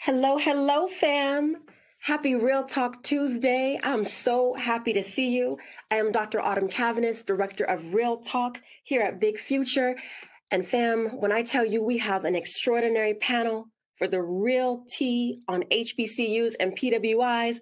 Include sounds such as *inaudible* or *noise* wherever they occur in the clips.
Hello, hello, fam. Happy Real Talk Tuesday. I'm so happy to see you. I am Dr. Autumn Cavanis, Director of Real Talk here at Big Future. And fam, when I tell you we have an extraordinary panel for the real tea on HBCUs and PWIs,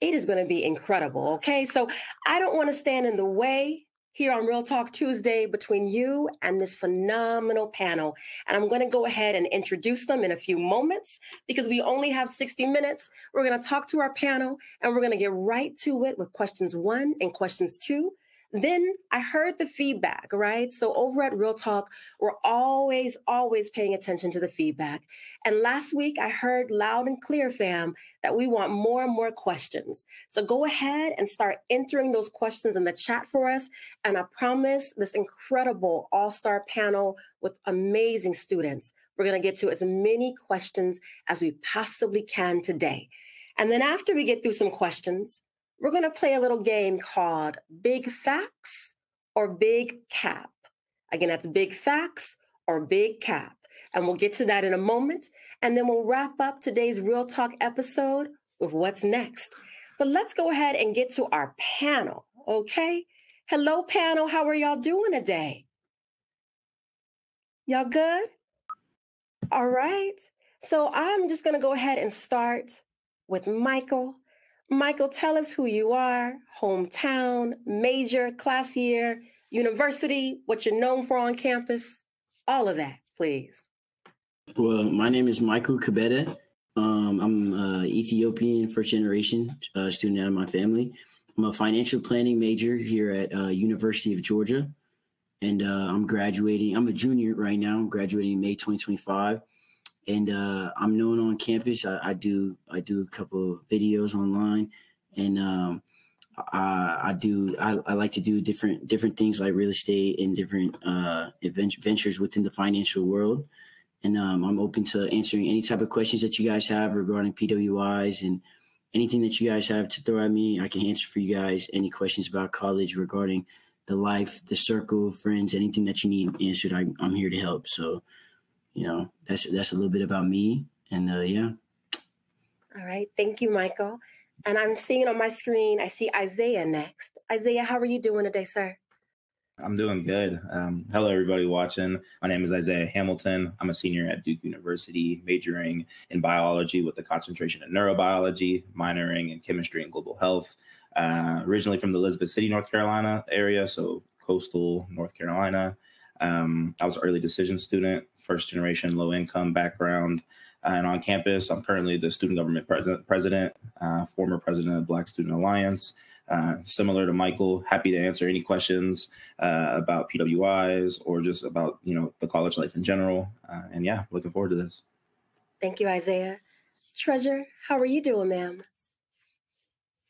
it is going to be incredible. Okay. So I don't want to stand in the way here on Real Talk Tuesday between you and this phenomenal panel. And I'm going to go ahead and introduce them in a few moments because we only have 60 minutes. We're going to talk to our panel and we're going to get right to it with questions one and questions two. Then I heard the feedback, right? So over at Real Talk, we're always, always paying attention to the feedback. And last week I heard loud and clear, fam, that we want more and more questions. So go ahead and start entering those questions in the chat for us. And I promise this incredible all star panel with amazing students, we're going to get to as many questions as we possibly can today. And then after we get through some questions, we're going to play a little game called Big Facts or Big Cap. Again, that's Big Facts or Big Cap. And we'll get to that in a moment. And then we'll wrap up today's Real Talk episode with what's next. But let's go ahead and get to our panel, okay? Hello, panel. How are y'all doing today? Y'all good? All right. So I'm just going to go ahead and start with Michael. Michael, tell us who you are, hometown, major, class year, university, what you're known for on campus, all of that, please. Well, my name is Michael Kabeda. Um, I'm Ethiopian first generation uh, student out of my family. I'm a financial planning major here at uh, University of Georgia, and uh, I'm graduating. I'm a junior right now. I'm graduating May 2025 and uh, I'm known on campus. I, I, do I do a couple of videos online, and um, I, I, do I, I, like to do different different things like real estate and different uh, ventures within the financial world. And um, I'm open to answering any type of questions that you guys have regarding PWIs and anything that you guys have to throw at me. I can answer for you guys any questions about college regarding the life, the circle, friends, anything that you need answered. I, I'm here to help. So you know, that's that's a little bit about me. And uh, yeah. All right. Thank you, Michael. And I'm seeing on my screen, I see Isaiah next. Isaiah, how are you doing today, sir? I'm doing good. Um, hello, everybody watching. My name is Isaiah Hamilton. I'm a senior at Duke University, majoring in biology with a concentration in neurobiology, minoring in chemistry and global health. Uh, originally from the Elizabeth City, North Carolina area, so coastal North Carolina. Um, I was an early decision student, first generation, low income background. Uh, and on campus, I'm currently the student government president, president uh, former president of Black Student Alliance. Uh, similar to Michael, happy to answer any questions uh, about PWIs or just about you know the college life in general. Uh, and yeah, looking forward to this. Thank you, Isaiah. Treasure, how are you doing, ma'am?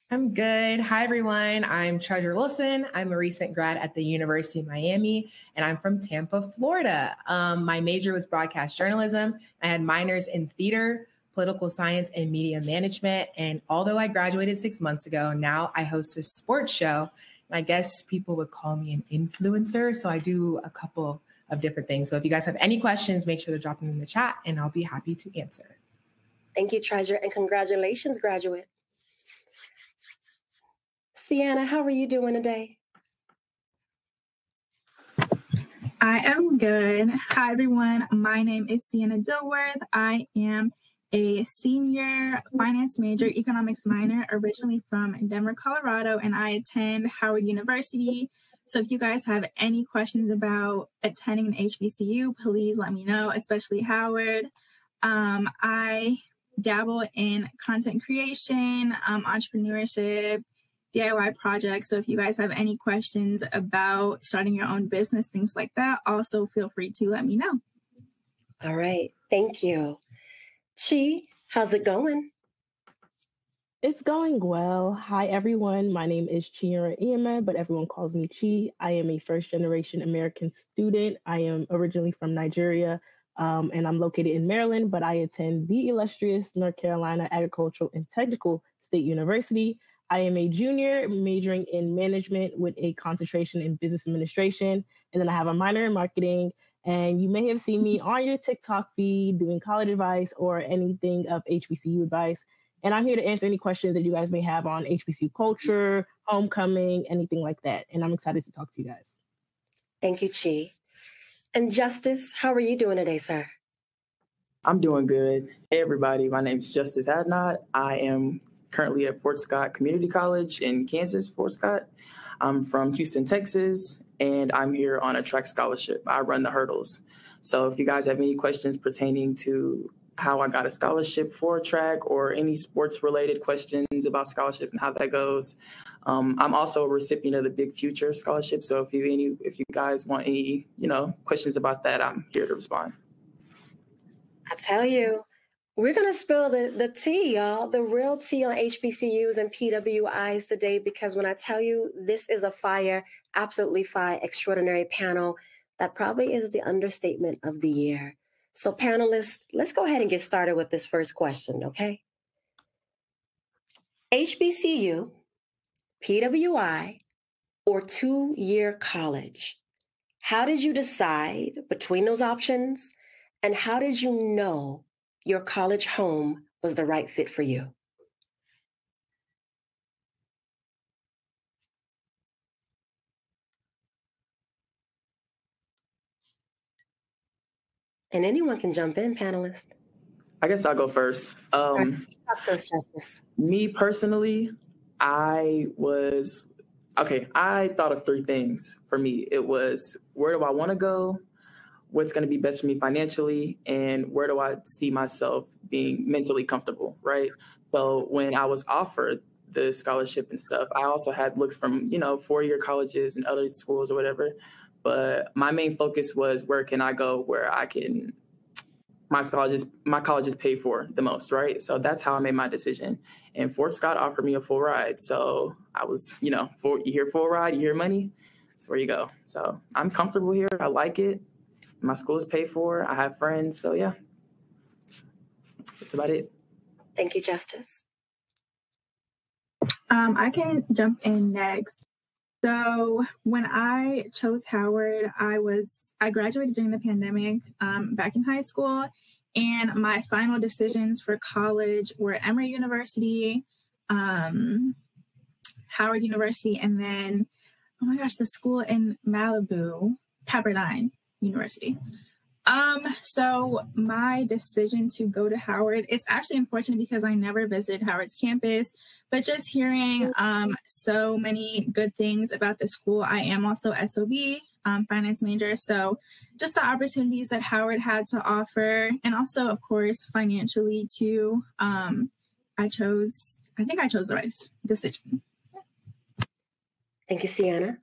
I'm good. Hi, everyone. I'm Treasure Wilson. I'm a recent grad at the University of Miami, and I'm from Tampa, Florida. Um, my major was broadcast journalism. I had minors in theater, political science, and media management. And although I graduated six months ago, now I host a sports show. And I guess people would call me an influencer. So I do a couple of different things. So if you guys have any questions, make sure to drop them in the chat, and I'll be happy to answer. Thank you, Treasure, and congratulations, graduate. Sienna, how are you doing today? I am good. Hi, everyone. My name is Sienna Dilworth. I am a senior finance major, economics minor, originally from Denver, Colorado, and I attend Howard University. So if you guys have any questions about attending an HBCU, please let me know, especially Howard. Um, I dabble in content creation, um, entrepreneurship, DIY projects. So if you guys have any questions about starting your own business, things like that, also feel free to let me know. All right. Thank you. Chi, how's it going? It's going well. Hi, everyone. My name is Chiara Iama, but everyone calls me Chi. I am a first generation American student. I am originally from Nigeria um, and I'm located in Maryland, but I attend the illustrious North Carolina Agricultural and Technical State University. I am a junior majoring in management with a concentration in business administration. And then I have a minor in marketing And you may have seen me *laughs* on your TikTok feed doing college advice or anything of HBCU advice. And I'm here to answer any questions that you guys may have on HBCU culture, homecoming, anything like that. And I'm excited to talk to you guys. Thank you, Chi. And Justice, how are you doing today, sir? I'm doing good. Hey, everybody. My name is Justice Hadnot. I am currently at Fort Scott Community College in Kansas, Fort Scott. I'm from Houston, Texas, and I'm here on a track scholarship. I run the hurdles. So if you guys have any questions pertaining to how I got a scholarship for track or any sports related questions about scholarship and how that goes. Um, I'm also a recipient of the Big Future Scholarship. So if you any if you guys want any, you know, questions about that, I'm here to respond. I tell you, we're gonna spill the, the tea, y'all, the real tea on HBCUs and PWIs today, because when I tell you this is a fire, absolutely fire, extraordinary panel, that probably is the understatement of the year. So, panelists, let's go ahead and get started with this first question, okay? HBCU, PWI, or two year college? How did you decide between those options? And how did you know your college home was the right fit for you? And anyone can jump in, panelist. I guess I'll go first. Um, Talk to us, Justice. Me personally, I was okay. I thought of three things for me. It was where do I want to go, what's going to be best for me financially, and where do I see myself being mentally comfortable. Right. So when I was offered the scholarship and stuff, I also had looks from you know four year colleges and other schools or whatever. But my main focus was where can I go where I can my colleges my colleges pay for the most, right? So that's how I made my decision. And Fort Scott offered me a full ride. So I was, you know, for you hear full ride, you hear money, that's where you go. So I'm comfortable here. I like it. My school is paid for. I have friends. So yeah. That's about it. Thank you, Justice. Um, I can jump in next. So when I chose Howard, I was I graduated during the pandemic um, back in high school, and my final decisions for college were Emory University, um, Howard University, and then oh my gosh, the school in Malibu, Pepperdine University. Um, so my decision to go to Howard, it's actually unfortunate because I never visited Howard's campus, but just hearing um so many good things about the school. I am also SOB, um, finance major. So just the opportunities that Howard had to offer, and also, of course, financially too. Um, I chose, I think I chose the right decision. Thank you, Sienna.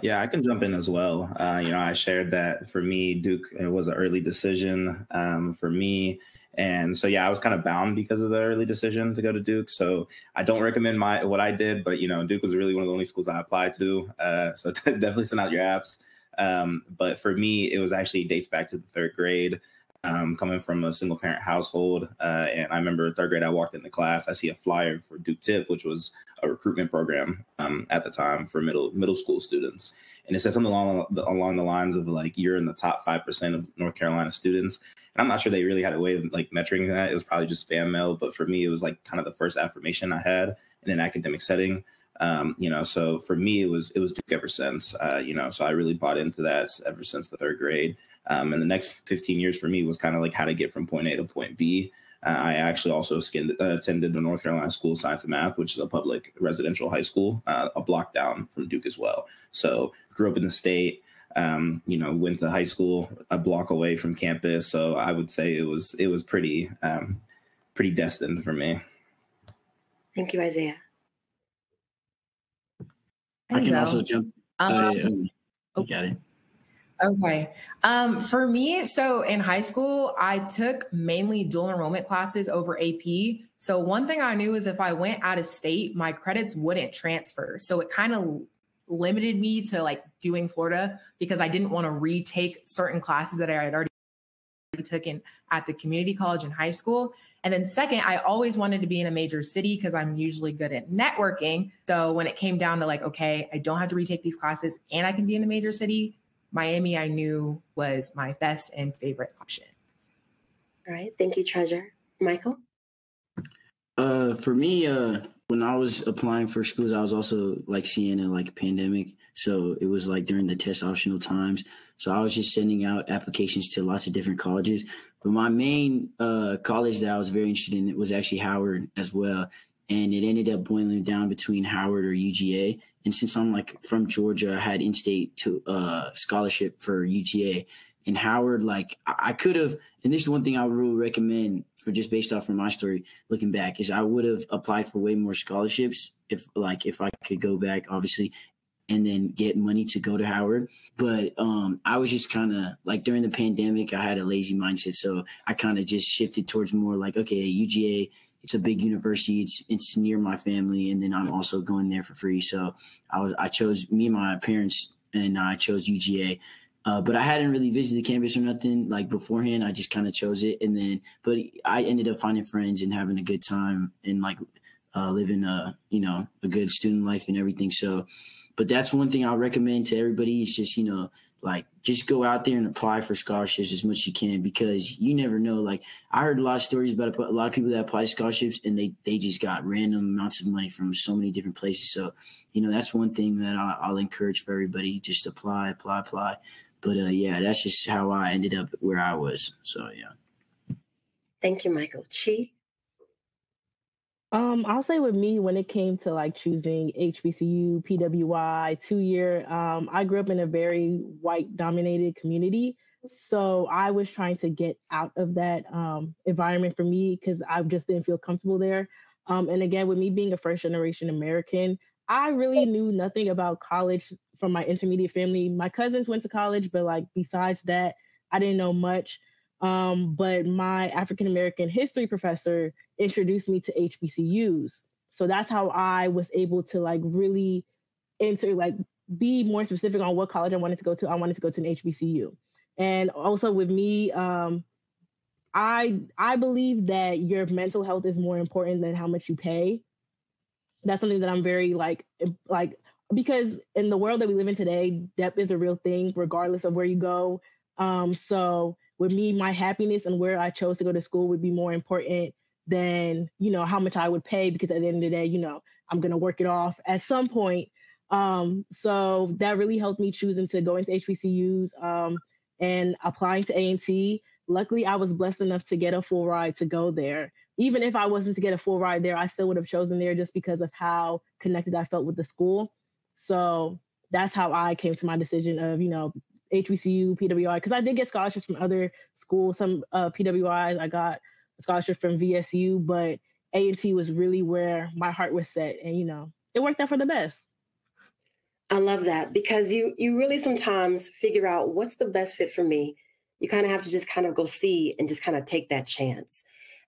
Yeah, I can jump in as well. Uh, you know, I shared that for me, Duke it was an early decision um, for me. And so, yeah, I was kind of bound because of the early decision to go to Duke. So I don't recommend my what I did, but you know, Duke was really one of the only schools I applied to. Uh, so *laughs* definitely send out your apps. Um, but for me, it was actually dates back to the third grade um, coming from a single parent household. Uh, and I remember third grade, I walked into class, I see a flyer for Duke TIP, which was a recruitment program um, at the time for middle middle school students. And it said something along the, along the lines of like, you're in the top 5% of North Carolina students. And I'm not sure they really had a way of like measuring that. It was probably just spam mail. But for me, it was like kind of the first affirmation I had in an academic setting. Um, you know, so for me, it was it was Duke ever since. Uh, you know, so I really bought into that ever since the third grade. Um, and the next 15 years for me was kind of like how to get from point A to point B. Uh, I actually also skinned, uh, attended the North Carolina School of Science and Math, which is a public residential high school, uh, a block down from Duke as well. So grew up in the state. Um, you know, went to high school a block away from campus. So I would say it was it was pretty um, pretty destined for me. Thank you, Isaiah. I can also jump. Um, uh, um, oh. got it. Okay. Um, for me, so in high school, I took mainly dual enrollment classes over AP. So one thing I knew is if I went out of state, my credits wouldn't transfer. So it kind of limited me to like doing Florida because I didn't want to retake certain classes that I had already taken at the community college in high school. And then second, I always wanted to be in a major city because I'm usually good at networking. So when it came down to like, okay, I don't have to retake these classes and I can be in a major city, Miami, I knew was my best and favorite option. All right. Thank you, Treasure. Michael? Uh, for me, uh, when I was applying for schools, I was also like seeing a like pandemic. So it was like during the test optional times. So I was just sending out applications to lots of different colleges. But my main uh, college that I was very interested in was actually Howard as well. And it ended up boiling down between Howard or UGA. And since I'm like from Georgia, I had in-state to uh, scholarship for UGA. And Howard, like I, I could have, and this is one thing I would really recommend for just based off from my story, looking back, is I would have applied for way more scholarships if like if I could go back, obviously, and then get money to go to Howard. But um, I was just kind of like during the pandemic, I had a lazy mindset, so I kind of just shifted towards more like okay, UGA. It's a big university. It's it's near my family, and then I'm also going there for free. So I was I chose me and my parents, and I chose UGA. Uh, but I hadn't really visited the campus or nothing like beforehand. I just kind of chose it, and then but I ended up finding friends and having a good time and like uh, living a you know a good student life and everything. So, but that's one thing I recommend to everybody is just you know like just go out there and apply for scholarships as much as you can because you never know. Like I heard a lot of stories about a lot of people that apply to scholarships and they they just got random amounts of money from so many different places. So you know that's one thing that I'll, I'll encourage for everybody: just apply, apply, apply. But uh, yeah, that's just how I ended up where I was. So yeah. Thank you, Michael. Chi? Um, I'll say with me when it came to like choosing HBCU, PWI, two year, um, I grew up in a very white dominated community. So I was trying to get out of that um, environment for me because I just didn't feel comfortable there. Um, and again, with me being a first generation American, I really knew nothing about college from my intermediate family. My cousins went to college, but like besides that, I didn't know much. Um, but my African American history professor introduced me to HBCUs. So that's how I was able to like really enter, like be more specific on what college I wanted to go to. I wanted to go to an HBCU. And also with me, um, I I believe that your mental health is more important than how much you pay. That's something that I'm very like like because in the world that we live in today, debt is a real thing, regardless of where you go. Um, so with me, my happiness and where I chose to go to school would be more important than you know how much I would pay because at the end of the day, you know, I'm gonna work it off at some point. Um, so that really helped me choosing to go into HBCUs um, and applying to A&T. Luckily, I was blessed enough to get a full ride to go there. Even if I wasn't to get a full ride there, I still would have chosen there just because of how connected I felt with the school. So that's how I came to my decision of, you know, HBCU, PWI, because I did get scholarships from other schools, some uh, PWIs. I got a scholarship from VSU, but A&T was really where my heart was set. And, you know, it worked out for the best. I love that because you you really sometimes figure out what's the best fit for me. You kind of have to just kind of go see and just kind of take that chance.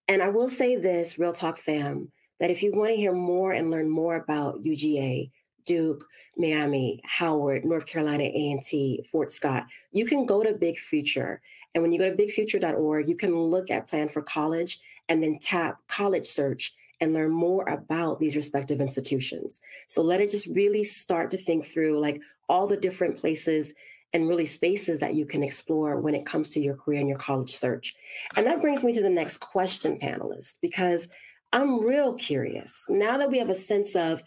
And I will say this, Real Talk fam, that if you want to hear more and learn more about UGA, Duke, Miami, Howard, North Carolina A&T, Fort Scott, you can go to Big Future. And when you go to bigfuture.org, you can look at Plan for College and then tap College Search and learn more about these respective institutions. So let it just really start to think through like all the different places and really spaces that you can explore when it comes to your career and your college search. And that brings me to the next question, panelists, because I'm real curious. Now that we have a sense of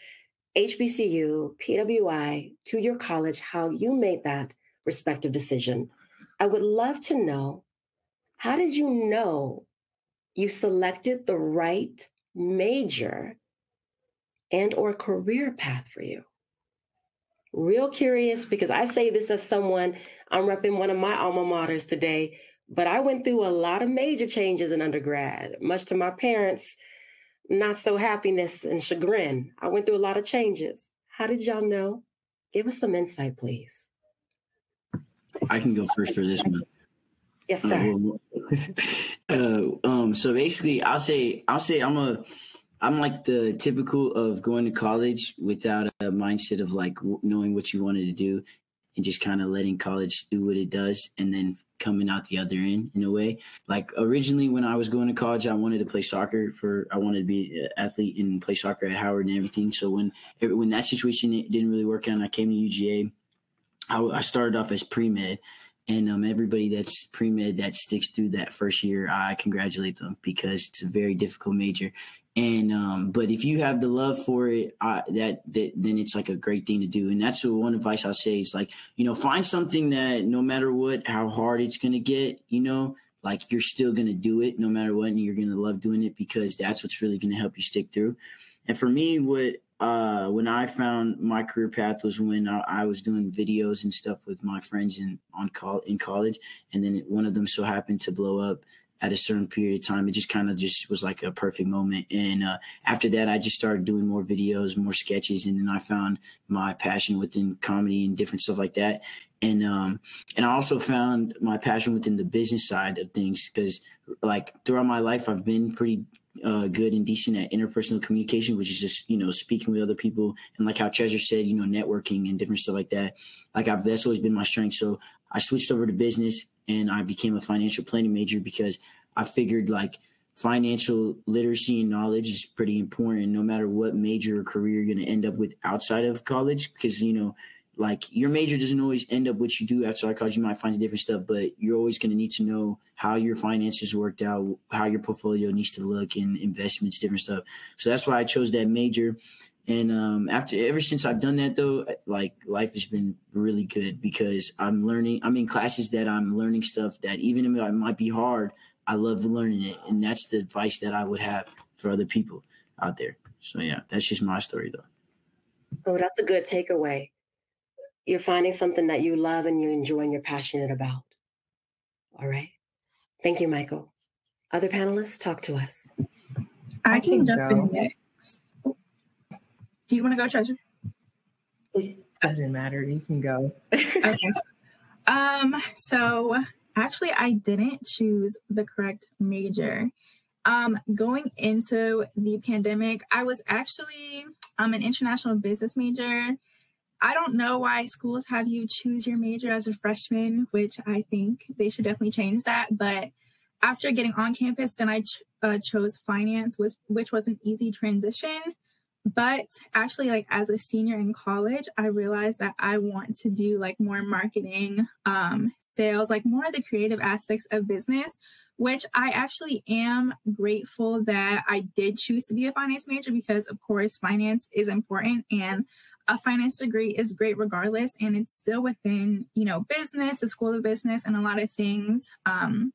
HBCU, PWI, to your college, how you made that respective decision. I would love to know how did you know you selected the right major and or career path for you? Real curious because I say this as someone I'm repping one of my alma maters today, but I went through a lot of major changes in undergrad, much to my parents' not so happiness and chagrin. I went through a lot of changes. How did y'all know? Give us some insight, please. I can go first for this one. Yes, sir. Uh, *laughs* uh, um, so basically, I'll say, I'll say, I'm a, I'm like the typical of going to college without a mindset of like knowing what you wanted to do, and just kind of letting college do what it does, and then coming out the other end in a way. Like originally when I was going to college, I wanted to play soccer for I wanted to be an athlete and play soccer at Howard and everything. So when when that situation didn't really work out I came to UGA, I, I started off as pre med, and um, everybody that's pre med that sticks through that first year, I congratulate them because it's a very difficult major. And um, but if you have the love for it, that, that then it's like a great thing to do. And that's the one advice I'll say is like you know find something that no matter what, how hard it's gonna get, you know, like you're still gonna do it no matter what, and you're gonna love doing it because that's what's really gonna help you stick through. And for me, what uh, when I found my career path was when I, I, was doing videos and stuff with my friends in on call in college, and then one of them so happened to blow up at a certain period of time. It just kind of just was like a perfect moment. And uh, after that, I just started doing more videos, more sketches, and then I found my passion within comedy and different stuff like that. And um, and I also found my passion within the business side of things because like throughout my life, I've been pretty uh, good and decent at interpersonal communication, which is just you know speaking with other people and like how Treasure said, you know, networking and different stuff like that. Like I've that's always been my strength. So I switched over to business and I became a financial planning major because I figured like financial literacy and knowledge is pretty important no matter what major or career you're going to end up with outside of college because you know like your major doesn't always end up what you do outside college. You might find different stuff, but you're always going to need to know how your finances worked out, how your portfolio needs to look, and investments, different stuff. So that's why I chose that major. And um, after ever since I've done that though, like life has been really good because I'm learning. I'm in classes that I'm learning stuff that even if it might be hard, I love learning it, and that's the advice that I would have for other people out there. So yeah, that's just my story though. Oh, that's a good takeaway you're finding something that you love and you enjoy and you're passionate about. All right. Thank you, Michael. Other panelists, talk to us. I can jump in next. Do you want to go, Treasure? It doesn't matter. You can go. okay. Um, so actually I didn't choose the correct major. Um, going into the pandemic, I was actually um, an international business major I don't know why schools have you choose your major as a freshman, which I think they should definitely change that. But after getting on campus, then I ch- uh, chose finance, which, which was an easy transition. But actually, like as a senior in college, I realized that I want to do like more marketing, um, sales, like more of the creative aspects of business, which I actually am grateful that I did choose to be a finance major because, of course, finance is important. And a finance degree is great regardless and it's still within you know business the school of business and a lot of things um,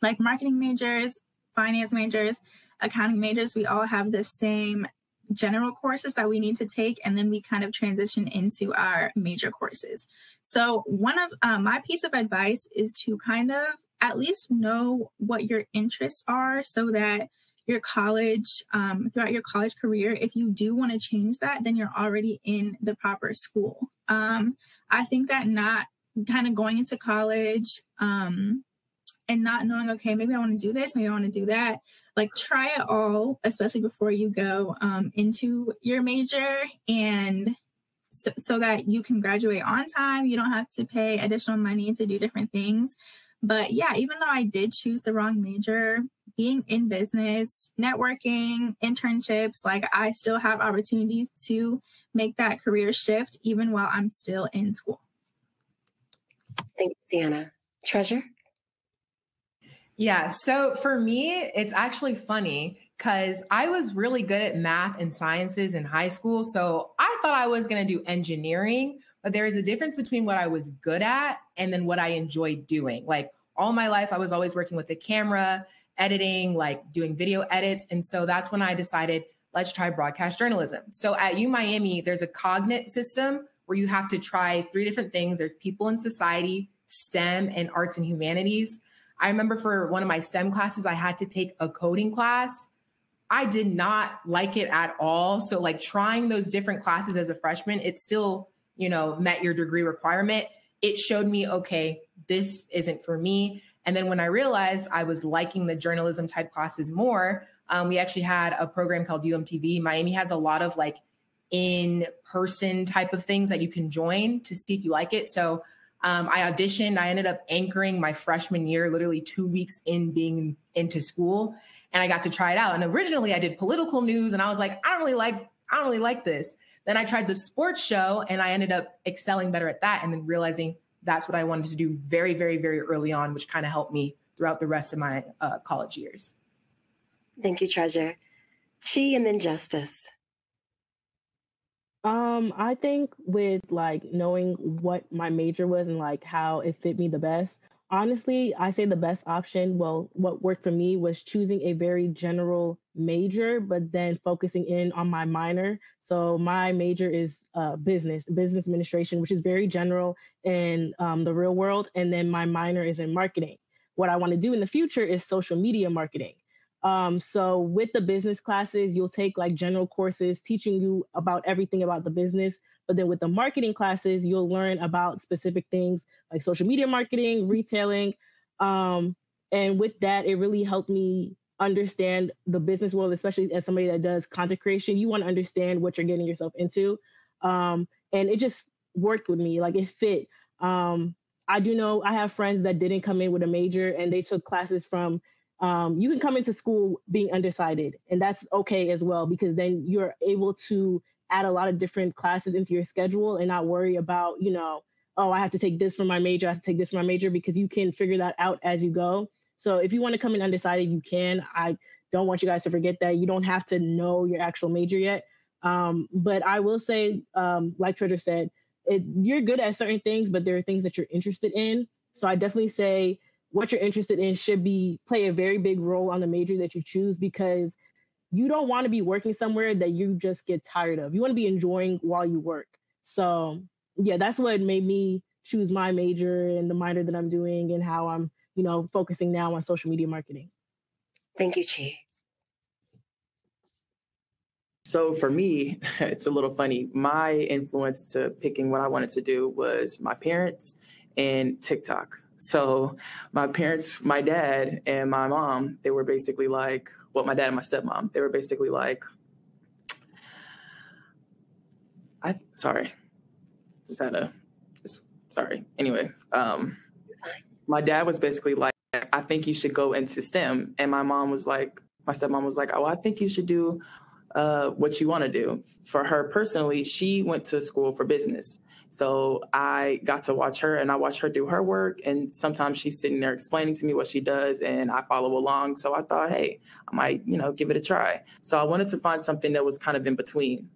like marketing majors finance majors accounting majors we all have the same general courses that we need to take and then we kind of transition into our major courses so one of uh, my piece of advice is to kind of at least know what your interests are so that your college, um, throughout your college career, if you do want to change that, then you're already in the proper school. Um, I think that not kind of going into college um, and not knowing, okay, maybe I want to do this, maybe I want to do that. Like try it all, especially before you go um, into your major and so, so that you can graduate on time. You don't have to pay additional money to do different things. But yeah, even though I did choose the wrong major, being in business, networking, internships, like I still have opportunities to make that career shift even while I'm still in school. Thank you, Sienna. Treasure? Yeah, so for me, it's actually funny because I was really good at math and sciences in high school. So I thought I was going to do engineering, but there is a difference between what I was good at and then what I enjoyed doing. Like all my life, I was always working with the camera, editing, like doing video edits. And so that's when I decided, let's try broadcast journalism. So at U Miami, there's a cognate system where you have to try three different things there's people in society, STEM, and arts and humanities. I remember for one of my STEM classes, I had to take a coding class. I did not like it at all. So, like trying those different classes as a freshman, it still, you know, met your degree requirement. It showed me, okay, this isn't for me. And then when I realized I was liking the journalism type classes more, um, we actually had a program called UMTV. Miami has a lot of like in person type of things that you can join to see if you like it. So um, I auditioned. I ended up anchoring my freshman year, literally two weeks in being into school, and I got to try it out. And originally, I did political news, and I was like, I don't really like, I don't really like this. Then I tried the sports show and I ended up excelling better at that and then realizing that's what I wanted to do very, very, very early on, which kind of helped me throughout the rest of my uh, college years. Thank you, Treasure. Chi and then Justice. Um, I think with like knowing what my major was and like how it fit me the best, honestly, I say the best option, well, what worked for me was choosing a very general major, but then focusing in on my minor. So my major is uh, business, business administration, which is very general in um, the real world. And then my minor is in marketing. What I want to do in the future is social media marketing. Um, so with the business classes, you'll take like general courses teaching you about everything about the business. But then with the marketing classes, you'll learn about specific things like social media marketing, retailing. Um, and with that, it really helped me understand the business world, especially as somebody that does content creation. You want to understand what you're getting yourself into. Um, and it just worked with me, like it fit. Um, I do know I have friends that didn't come in with a major and they took classes from um, you can come into school being undecided and that's okay as well because then you're able to add a lot of different classes into your schedule and not worry about you know oh i have to take this for my major i have to take this for my major because you can figure that out as you go. So if you want to come in undecided you can. I don't want you guys to forget that. You don't have to know your actual major yet. Um, but i will say um, like treasure said it, you're good at certain things but there are things that you're interested in. So i definitely say what you're interested in should be play a very big role on the major that you choose because you don't want to be working somewhere that you just get tired of. You want to be enjoying while you work. So, yeah, that's what made me choose my major and the minor that I'm doing and how I'm, you know, focusing now on social media marketing. Thank you, Chi. So for me, *laughs* it's a little funny. My influence to picking what I wanted to do was my parents and TikTok. So my parents, my dad and my mom, they were basically like, well, my dad and my stepmom, they were basically like, I sorry, just had a, just, sorry. Anyway, um, my dad was basically like, I think you should go into STEM, and my mom was like, my stepmom was like, oh, I think you should do uh, what you want to do. For her personally, she went to school for business. So I got to watch her and I watch her do her work. And sometimes she's sitting there explaining to me what she does and I follow along. So I thought, hey, I might, you know, give it a try. So I wanted to find something that was kind of in between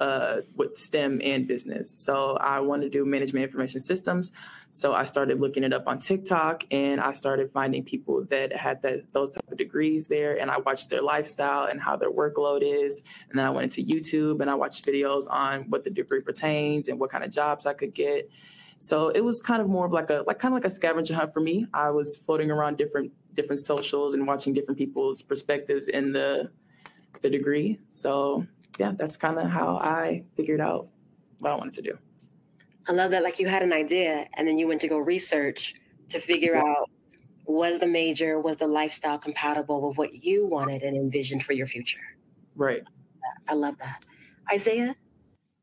uh, with STEM and business. So I wanted to do management information systems. So I started looking it up on TikTok and I started finding people that had that, those type of degrees there. And I watched their lifestyle and how their workload is. And then I went into YouTube and I watched videos on what the degree pertains and what kind of jobs I could get. So it was kind of more of like a like kind of like a scavenger hunt for me. I was floating around different different socials and watching different people's perspectives in the the degree. So yeah, that's kind of how I figured out what I wanted to do. I love that. Like you had an idea and then you went to go research to figure yeah. out was the major, was the lifestyle compatible with what you wanted and envisioned for your future? Right. I love that. Isaiah,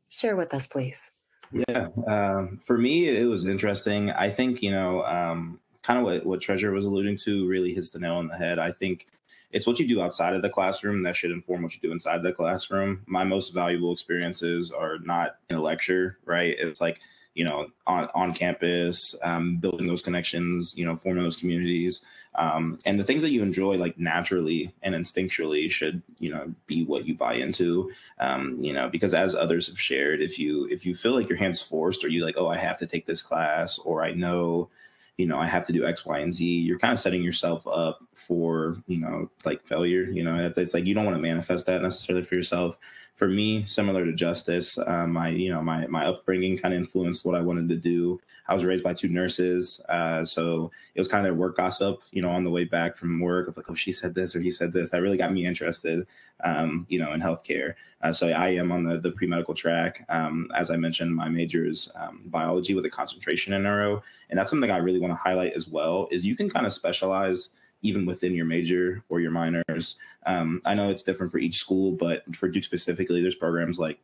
share with us, please. Yeah. Um, for me, it was interesting. I think, you know, um, kind of what, what Treasure was alluding to really hits the nail on the head. I think it's what you do outside of the classroom that should inform what you do inside the classroom. My most valuable experiences are not in a lecture, right? It's like, you know, on, on campus, um, building those connections, you know, forming those communities. Um, and the things that you enjoy, like naturally and instinctually, should, you know, be what you buy into. Um, you know, because as others have shared, if you if you feel like your hands forced or you like, oh, I have to take this class, or I know you know, I have to do X, Y, and Z, you're kind of setting yourself up for, you know, like failure. You know, it's, it's like you don't want to manifest that necessarily for yourself. For me, similar to Justice, um, my, you know, my my upbringing kind of influenced what I wanted to do. I was raised by two nurses, uh, so it was kind of work gossip, you know, on the way back from work of like, oh, she said this or he said this. That really got me interested, um, you know, in healthcare. Uh, so I am on the the pre medical track. Um, as I mentioned, my major is um, biology with a concentration in neuro, and that's something I really want to highlight as well. Is you can kind of specialize even within your major or your minors. Um, I know it's different for each school, but for Duke specifically, there's programs like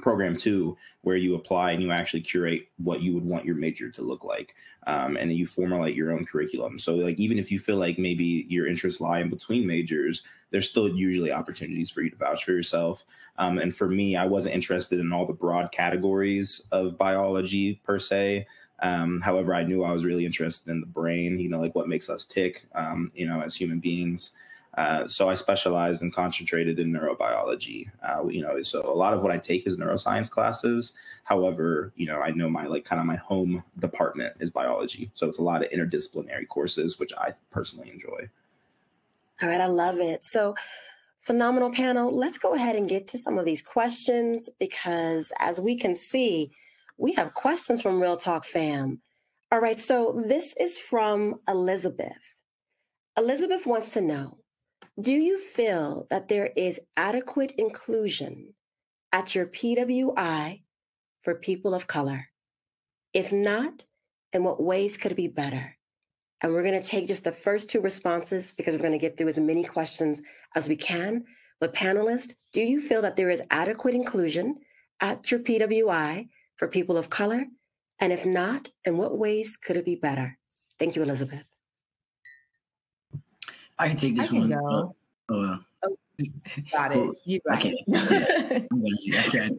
program two where you apply and you actually curate what you would want your major to look like um, and you formulate your own curriculum so like even if you feel like maybe your interests lie in between majors there's still usually opportunities for you to vouch for yourself um, and for me i wasn't interested in all the broad categories of biology per se um, however i knew i was really interested in the brain you know like what makes us tick um, you know as human beings uh, so I specialized and concentrated in neurobiology. Uh, you know, so a lot of what I take is neuroscience classes. However, you know, I know my like kind of my home department is biology, so it's a lot of interdisciplinary courses, which I personally enjoy. All right, I love it. So phenomenal panel. Let's go ahead and get to some of these questions because as we can see, we have questions from Real Talk fam. All right, so this is from Elizabeth. Elizabeth wants to know do you feel that there is adequate inclusion at your PWI for people of color? If not, in what ways could it be better? And we're going to take just the first two responses because we're going to get through as many questions as we can. But, panelists, do you feel that there is adequate inclusion at your PWI for people of color? And if not, in what ways could it be better? Thank you, Elizabeth. I can take this I can one. go. Oh, Oh, got it. You got Okay. it. *laughs* okay.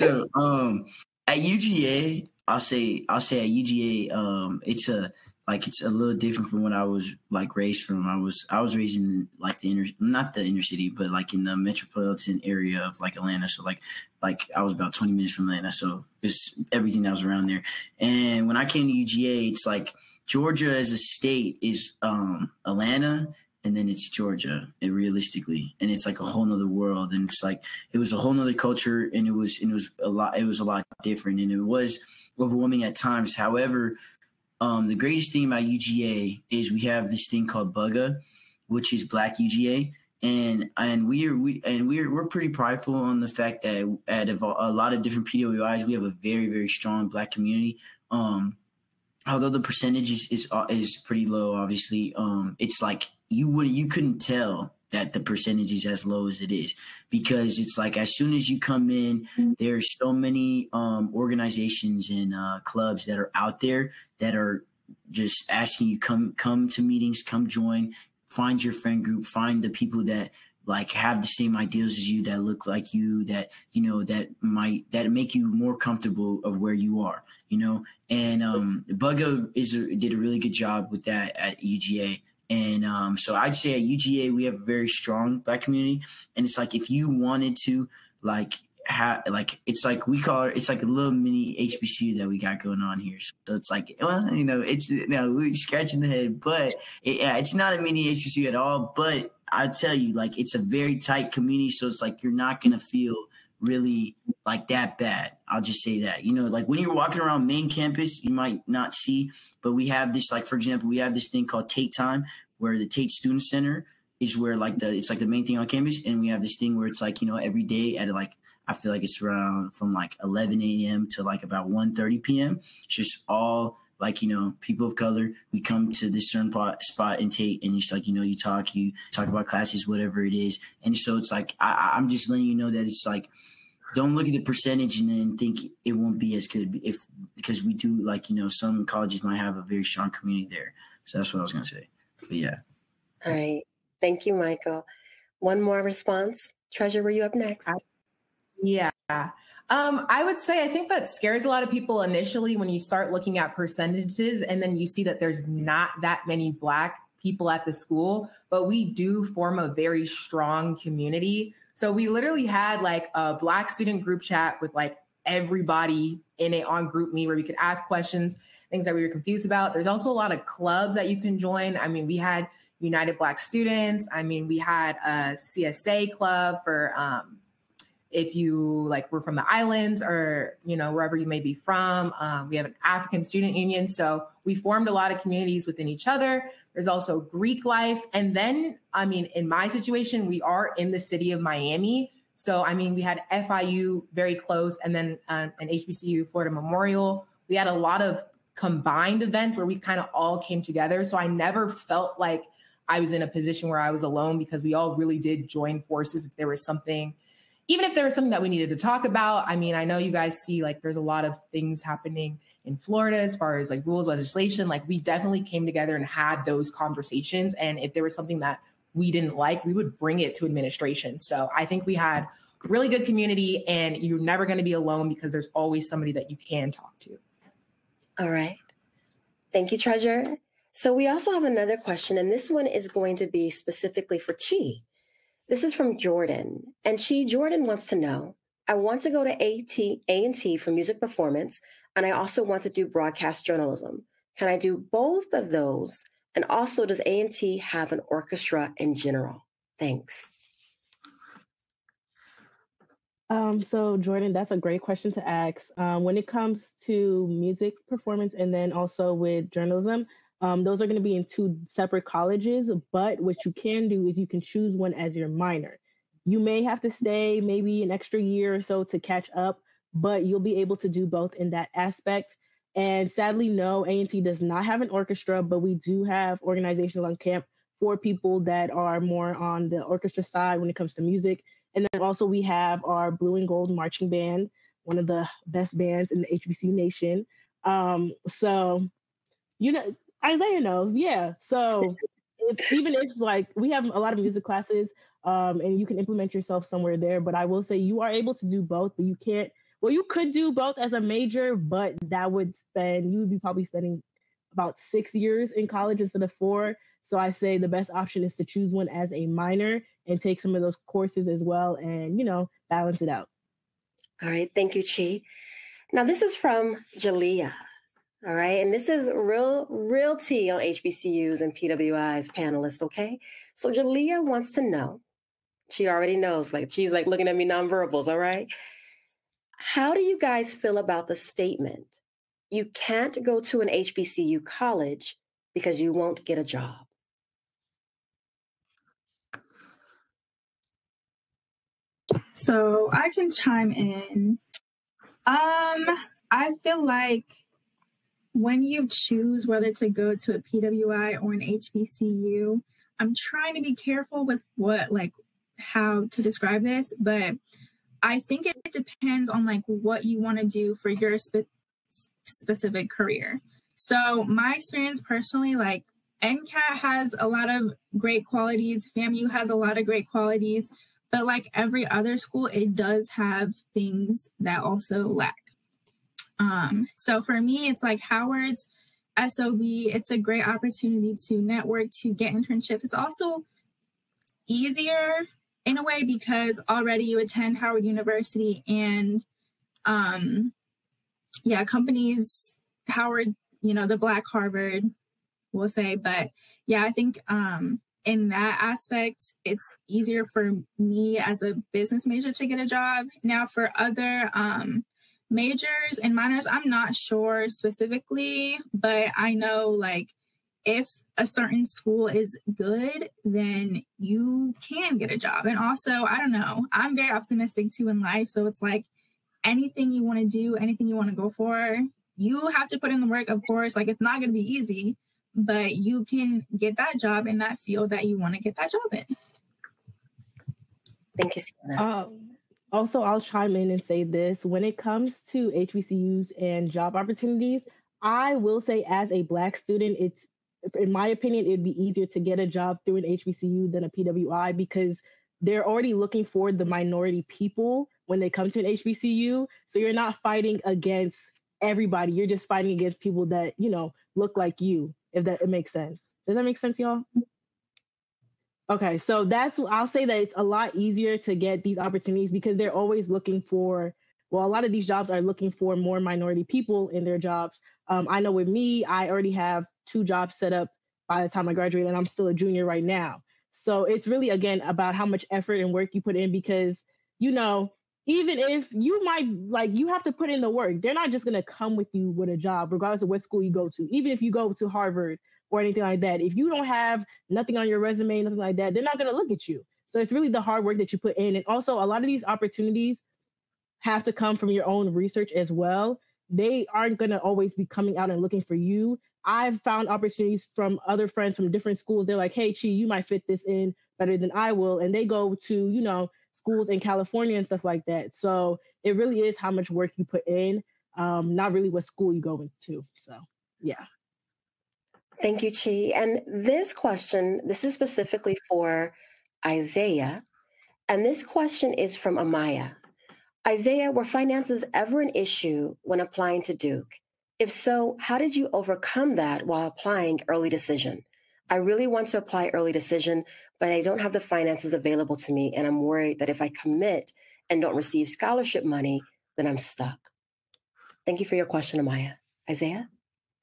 So, um, at UGA, I'll say, I'll say at UGA, um, it's a like it's a little different from what I was like raised from. I was I was raised in like the inner, not the inner city, but like in the metropolitan area of like Atlanta. So like like I was about twenty minutes from Atlanta. So it's everything that was around there. And when I came to UGA, it's like Georgia as a state is um Atlanta and then it's Georgia, and realistically, and it's like a whole nother world, and it's like it was a whole nother culture, and it was and it was a lot, it was a lot different, and it was overwhelming at times. However, um, the greatest thing about UGA is we have this thing called BUGA, which is Black UGA, and and we're we and we're we're pretty prideful on the fact that at a, a lot of different PWIs, we have a very very strong Black community. Um, although the percentage is is, uh, is pretty low, obviously, um, it's like you would you couldn't tell that the percentage is as low as it is. Because it's like as soon as you come in there's so many um, organizations and uh, clubs that are out there that are just asking you come come to meetings come join find your friend group find the people that like have the same ideals as you that look like you that you know that might that make you more comfortable of where you are you know? And um BUGA is a, did a really good job with that at uga and um, so I'd say at UGA we have a very strong black community, and it's like if you wanted to like have like it's like we call it it's like a little mini HBCU that we got going on here. So it's like well you know it's know we're scratching the head, but it, yeah, it's not a mini HBCU at all. But I tell you like it's a very tight community, so it's like you're not gonna feel really like that bad. I'll just say that. You know, like when you're walking around main campus, you might not see, but we have this like for example, we have this thing called Tate Time where the Tate Student Center is where like the it's like the main thing on campus and we have this thing where it's like, you know, every day at like I feel like it's around from like 11 a.m. to like about 1 30 p.m. It's just all like, you know, people of color. We come to this certain pot, spot and take and it's like, you know, you talk, you talk about classes, whatever it is. And so it's like, I, I'm just letting you know that it's like, don't look at the percentage and then think it won't be as good if because we do like you know some colleges might have a very strong community there so that's what i was going to say but yeah All right. Thank you, Michael. One more response. Treasure, were you up next? Yeah. Um, I would say I think that scares a lot of people initially when you start looking at percentages and then you see that there's not that many Black people at the school, but we do form a very strong community. So we literally had like a Black student group chat with like everybody in it on GroupMe where we could ask questions, things that we were confused about. There's also a lot of clubs that you can join. I mean, we had United Black Students. I mean, we had a CSA club for um, if you like were from the islands or you know wherever you may be from um, we have an african student union. So we formed a lot of communities within each other. There's also greek life. And then i mean in my situation we are in the city of miami. So i mean we had fiu very close and then um, an hbcu florida memorial. We had a lot of combined events where we kind of all came together. So i never felt like i was in a position where i was alone because we all really did join forces if there was something even if there was something that we needed to talk about, I mean, I know you guys see like there's a lot of things happening in Florida as far as like rules, legislation. Like we definitely came together and had those conversations. And if there was something that we didn't like, we would bring it to administration. So I think we had really good community and you're never going to be alone because there's always somebody that you can talk to. All right. Thank you, Treasure. So we also have another question, and this one is going to be specifically for Chi. This is from Jordan. And she Jordan wants to know, I want to go to AT, A&T for music performance, and I also want to do broadcast journalism. Can I do both of those? And also, does A&T have an orchestra in general? Thanks. Um, so Jordan, that's a great question to ask. Um, when it comes to music performance and then also with journalism, um, those are going to be in two separate colleges. But what you can do is you can choose one as your minor. You may have to stay maybe an extra year or so to catch up, but you'll be able to do both in that aspect. And sadly, no, A&T does not have an orchestra, but we do have organizations on camp for people that are more on the orchestra side when it comes to music and then also we have our Blue and Gold Marching Band, one of the best bands in the HBCU nation. Um, so, you know, Isaiah knows, yeah. So if, even if like we have a lot of music classes, um, and you can implement yourself somewhere there, but I will say you are able to do both, but you can't. Well, you could do both as a major, but that would spend you would be probably spending about six years in college instead of four. So I say the best option is to choose one as a minor and take some of those courses as well and, you know, balance it out. All right. Thank you, Chi. Now, this is from Jalea. All right. And this is real, real tea on HBCUs and PWI's panelists. Okay. So Jalea wants to know, she already knows, like, she's like looking at me nonverbals. All right. How do you guys feel about the statement? You can't go to an HBCU college because you won't get a job. So I can chime in. Um, I feel like when you choose whether to go to a PWI or an HBCU, I'm trying to be careful with what like how to describe this, but I think it depends on like what you want to do for your spe- specific career. So my experience personally, like NCAT has a lot of great qualities, FAMU has a lot of great qualities. But like every other school, it does have things that also lack. Um, so for me, it's like Howard's SOB, it's a great opportunity to network, to get internships. It's also easier in a way because already you attend Howard University and um yeah, companies Howard, you know, the Black Harvard, we'll say, but yeah, I think um in that aspect, it's easier for me as a business major to get a job. Now, for other um, majors and minors, I'm not sure specifically, but I know like if a certain school is good, then you can get a job. And also, I don't know, I'm very optimistic too in life. So it's like anything you want to do, anything you want to go for, you have to put in the work, of course. Like it's not going to be easy, but you can get that job in that field that you want to get that job in. Thank you, Sienna. Um, also, I'll chime in and say this when it comes to HBCUs and job opportunities, I will say, as a Black student, it's in my opinion, it'd be easier to get a job through an HBCU than a PWI because they're already looking for the minority people when they come to an HBCU. So you're not fighting against everybody. You're just fighting against people that, you know, look like you if that it makes sense. Does that make sense, y'all? Okay, so that's I'll say that it's a lot easier to get these opportunities because they're always looking for. Well, a lot of these jobs are looking for more minority people in their jobs. Um, I know with me, I already have two jobs set up by the time I graduate, and I'm still a junior right now. So it's really again about how much effort and work you put in because you know even if you might like you have to put in the work they're not just going to come with you with a job regardless of what school you go to even if you go to harvard or anything like that. If you don't have nothing on your resume nothing like that they're not going to look at you. So it's really the hard work that you put in. And also a lot of these opportunities have to come from your own research as well. They aren't going to always be coming out and looking for you. I've found opportunities from other friends from different schools. They're like hey chi you might fit this in better than i will. And they go to you know schools in California and stuff like that. So it really is how much work you put in, um, not really what school you go into. So yeah. Thank you, Chi. And this question, this is specifically for Isaiah. And this question is from Amaya. Isaiah, were finances ever an issue when applying to Duke? If so, how did you overcome that while applying early decision? I really want to apply early decision, but I don't have the finances available to me. And I'm worried that if I commit and don't receive scholarship money, then I'm stuck. Thank you for your question, Amaya. Isaiah?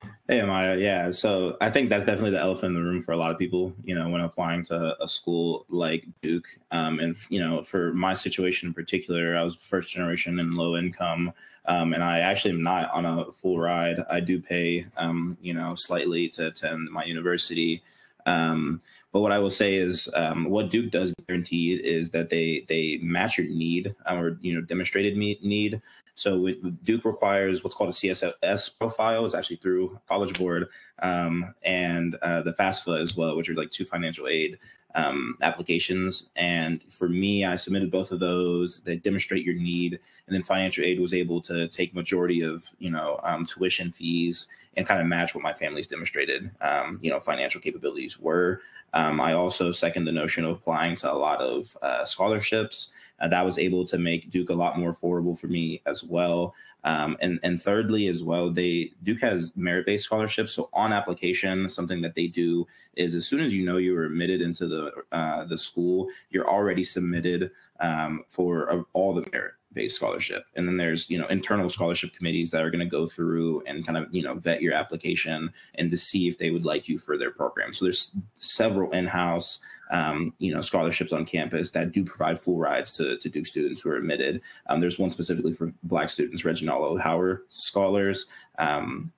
Hey, Amaya. Yeah. So I think that's definitely the elephant in the room for a lot of people, you know, when applying to a school like Duke. Um, and, you know, for my situation in particular, I was first generation and low income. Um, and I actually am not on a full ride. I do pay, um, you know, slightly to attend my university. Um, but what I will say is, um, what Duke does guarantee is that they they match your need or you know demonstrated need. So Duke requires what's called a CSS profile. It's actually through College Board um, and uh, the FAFSA as well, which are like two financial aid um, applications. And for me, I submitted both of those that demonstrate your need, and then financial aid was able to take majority of you know um, tuition fees and kind of match what my family's demonstrated um, you know financial capabilities were. Um, I also second the notion of applying to a lot of uh, scholarships. Uh, that was able to make Duke a lot more affordable for me as well. Um, and and thirdly, as well, they Duke has merit based scholarships. So on application, something that they do is as soon as you know you were admitted into the uh, the school, you're already submitted um, for uh, all the merit based scholarship. And then there's you know internal scholarship committees that are going to go through and kind of you know vet your application and to see if they would like you for their program. So there's several in-house um, you know scholarships on campus that do provide full rides to, to duke students who are admitted. Um, there's one specifically for black students reginald howard scholars. Um,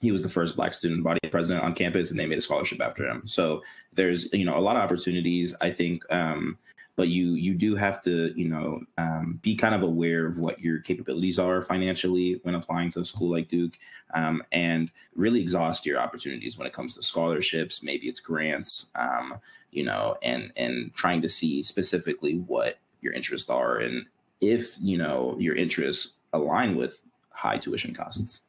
he was the first black student body president on campus and they made a scholarship after him. So there's you know a lot of opportunities. I think um, but you you do have to you know um, be kind of aware of what your capabilities are financially when applying to a school like Duke, um, and really exhaust your opportunities when it comes to scholarships. Maybe it's grants, um, you know, and and trying to see specifically what your interests are and if you know your interests align with high tuition costs.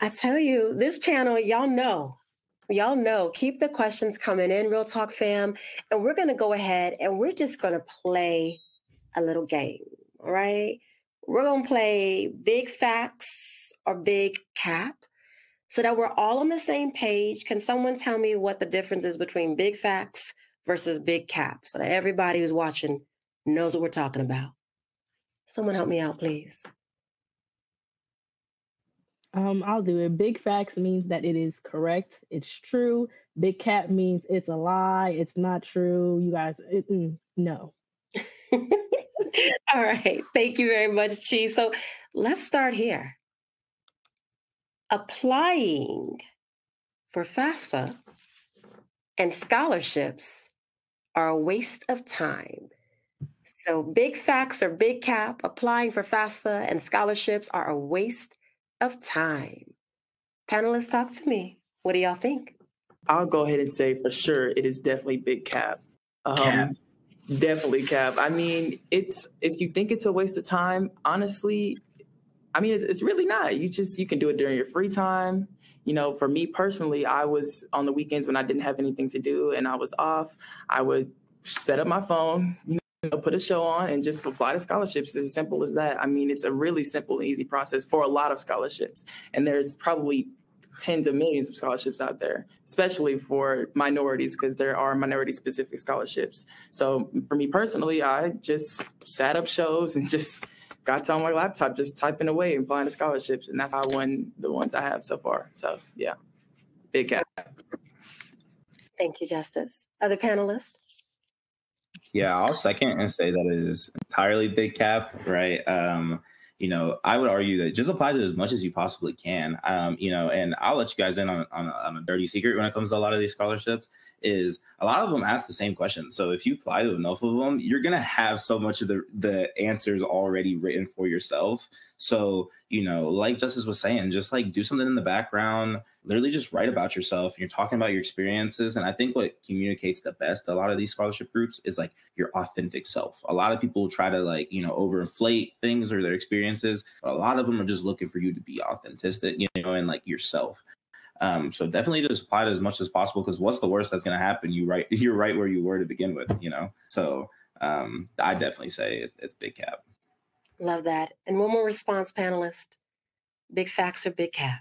I tell you, this panel, y'all know Y'all know, keep the questions coming in, Real Talk fam. And we're going to go ahead and we're just going to play a little game. All right. We're going to play big facts or big cap so that we're all on the same page. Can someone tell me what the difference is between big facts versus big cap so that everybody who's watching knows what we're talking about? Someone help me out, please. Um, I'll do it. Big facts means that it is correct. It's true. Big cap means it's a lie. It's not true. You guys, it, mm, no. *laughs* All right. Thank you very much, Chi. So let's start here. Applying for FAFSA and scholarships are a waste of time. So, big facts or big cap, applying for FAFSA and scholarships are a waste of time. Panelists, talk to me. What do y'all think? I'll go ahead and say for sure it is definitely big cap. Um, cap. Definitely cap. I mean, it's if you think it's a waste of time, honestly, I mean, it's, it's really not. You just you can do it during your free time. You know, for me personally, I was on the weekends when I didn't have anything to do and I was off. I would set up my phone, you know, put a show on and just apply to scholarships. It's as simple as that. I mean, it's a really simple and easy process for a lot of scholarships. And there's probably tens of millions of scholarships out there, especially for minorities, because there are minority specific scholarships. So for me personally, I just sat up shows and *laughs* just got on my laptop, just typing away and applying to scholarships. And that's how I won the ones I have so far. So yeah, big cap. Thank you, Justice. Other panelists? Yeah, I'll second and say that it is entirely big cap, right? Um, you know, I would argue that just apply to as much as you possibly can. Um, you know, and I'll let you guys in on, on, a, on, a, dirty secret when it comes to a lot of these scholarships is a lot of them ask the same questions. So if you apply to enough of them, you're gonna have so much of the the answers already written for yourself So, you know, like Justice was saying, just like do something in the background, literally just write about yourself. You're talking about your experiences. And I think what communicates the best a lot of these scholarship groups is like your authentic self. A lot of people try to like, you know, overinflate things or their experiences. But a lot of them are just looking for you to be authentic, you know, and like yourself. Um, so definitely just apply it as much as possible because what's the worst that's going to happen? You right, *laughs* you're right where you were to begin with, you know. So um, I definitely say it's, it's big cap. Love that. And one more response, panelist. Big facts or big cap?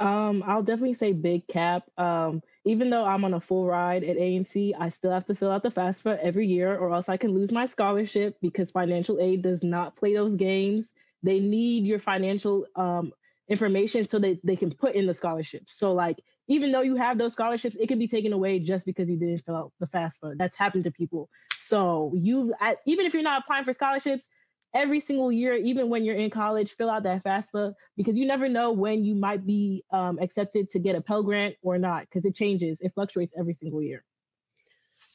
Um, I'll definitely say big cap. Um, even though I'm on a full ride at A&T, I still have to fill out the FAFSA every year, or else I can lose my scholarship because financial aid does not play those games. They need your financial um, information so that they can put in the scholarships. So, like, even though you have those scholarships, it can be taken away just because you didn't fill out the FAFSA. That's happened to people. So, you even if you're not applying for scholarships, every single year, even when you're in college, fill out that FAFSA because you never know when you might be um, accepted to get a Pell Grant or not because it changes. It fluctuates every single year.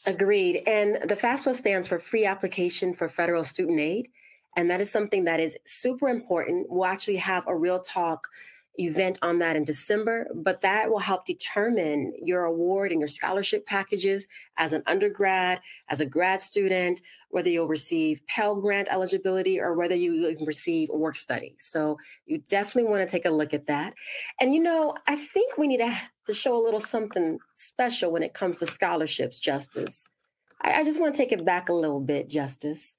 Agreed. And the FAFSA stands for Free Application for Federal Student Aid. And that is something that is super important. We'll actually have a real talk event on that in December, but that will help determine your award and your scholarship packages as an undergrad, as a grad student, whether you'll receive Pell Grant eligibility or whether you receive work study. So you definitely want to take a look at that. And you know, I think we need to, to show a little something special when it comes to scholarships, Justice. I, I just want to take it back a little bit, Justice.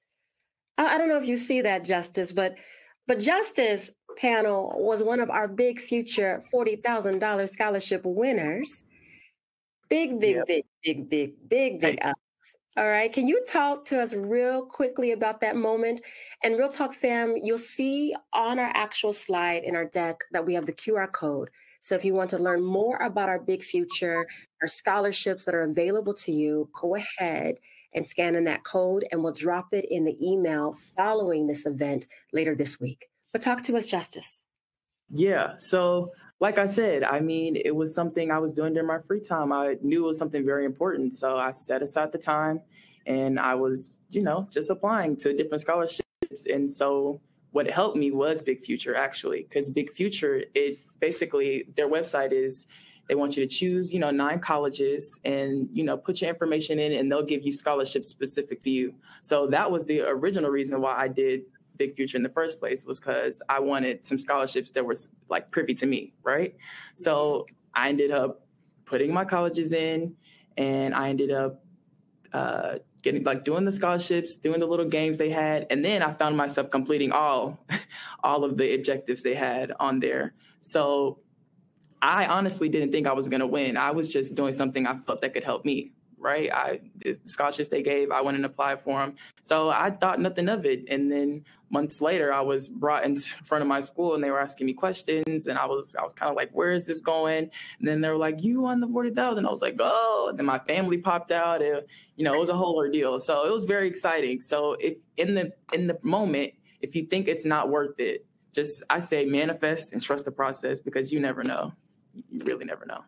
I, I don't know if you see that, Justice, but but Justice panel was one of our big future $40,000 scholarship winners. Big, big, yep. big, big, big, big, big hey. ups. All right. Can you talk to us real quickly about that moment? And Real Talk fam, you'll see on our actual slide in our deck that we have the QR code. So if you want to learn more about our big future, our scholarships that are available to you, go ahead and scan in that code and we'll drop it in the email following this event later this week. But talk to us, Justice. Yeah. So, like I said, I mean, it was something I was doing during my free time. I knew it was something very important. So I set aside the time and I was, you know, just applying to different scholarships. And so what helped me was Big Future, actually, because Big Future, it basically, their website is, they want you to choose, you know, nine colleges and, you know, put your information in and they'll give you scholarships specific to you. So that was the original reason why I did Big Future in the first place was because I wanted some scholarships that were like privy to me, right? So I ended up putting my colleges in, and I ended up uh, getting like doing the scholarships, doing the little games they had, and then I found myself completing all *laughs* all of the objectives they had on there. So I honestly didn't think I was going to win. I was just doing something I felt that could help me, right? I the scholarships they gave, I went and applied for them. So I thought nothing of it. And then months later, I was brought in *laughs* front of my school and they were asking me questions, and I was I was kind of like, "Where is this going?" And then they were like, "You won the forty thousand. I was like, "Oh!" And then my family popped out. It, you know, it was a whole ordeal. So it was very exciting. So if in the in the moment, if you think it's not worth it, just I say manifest and trust the process because you never know. You really never know.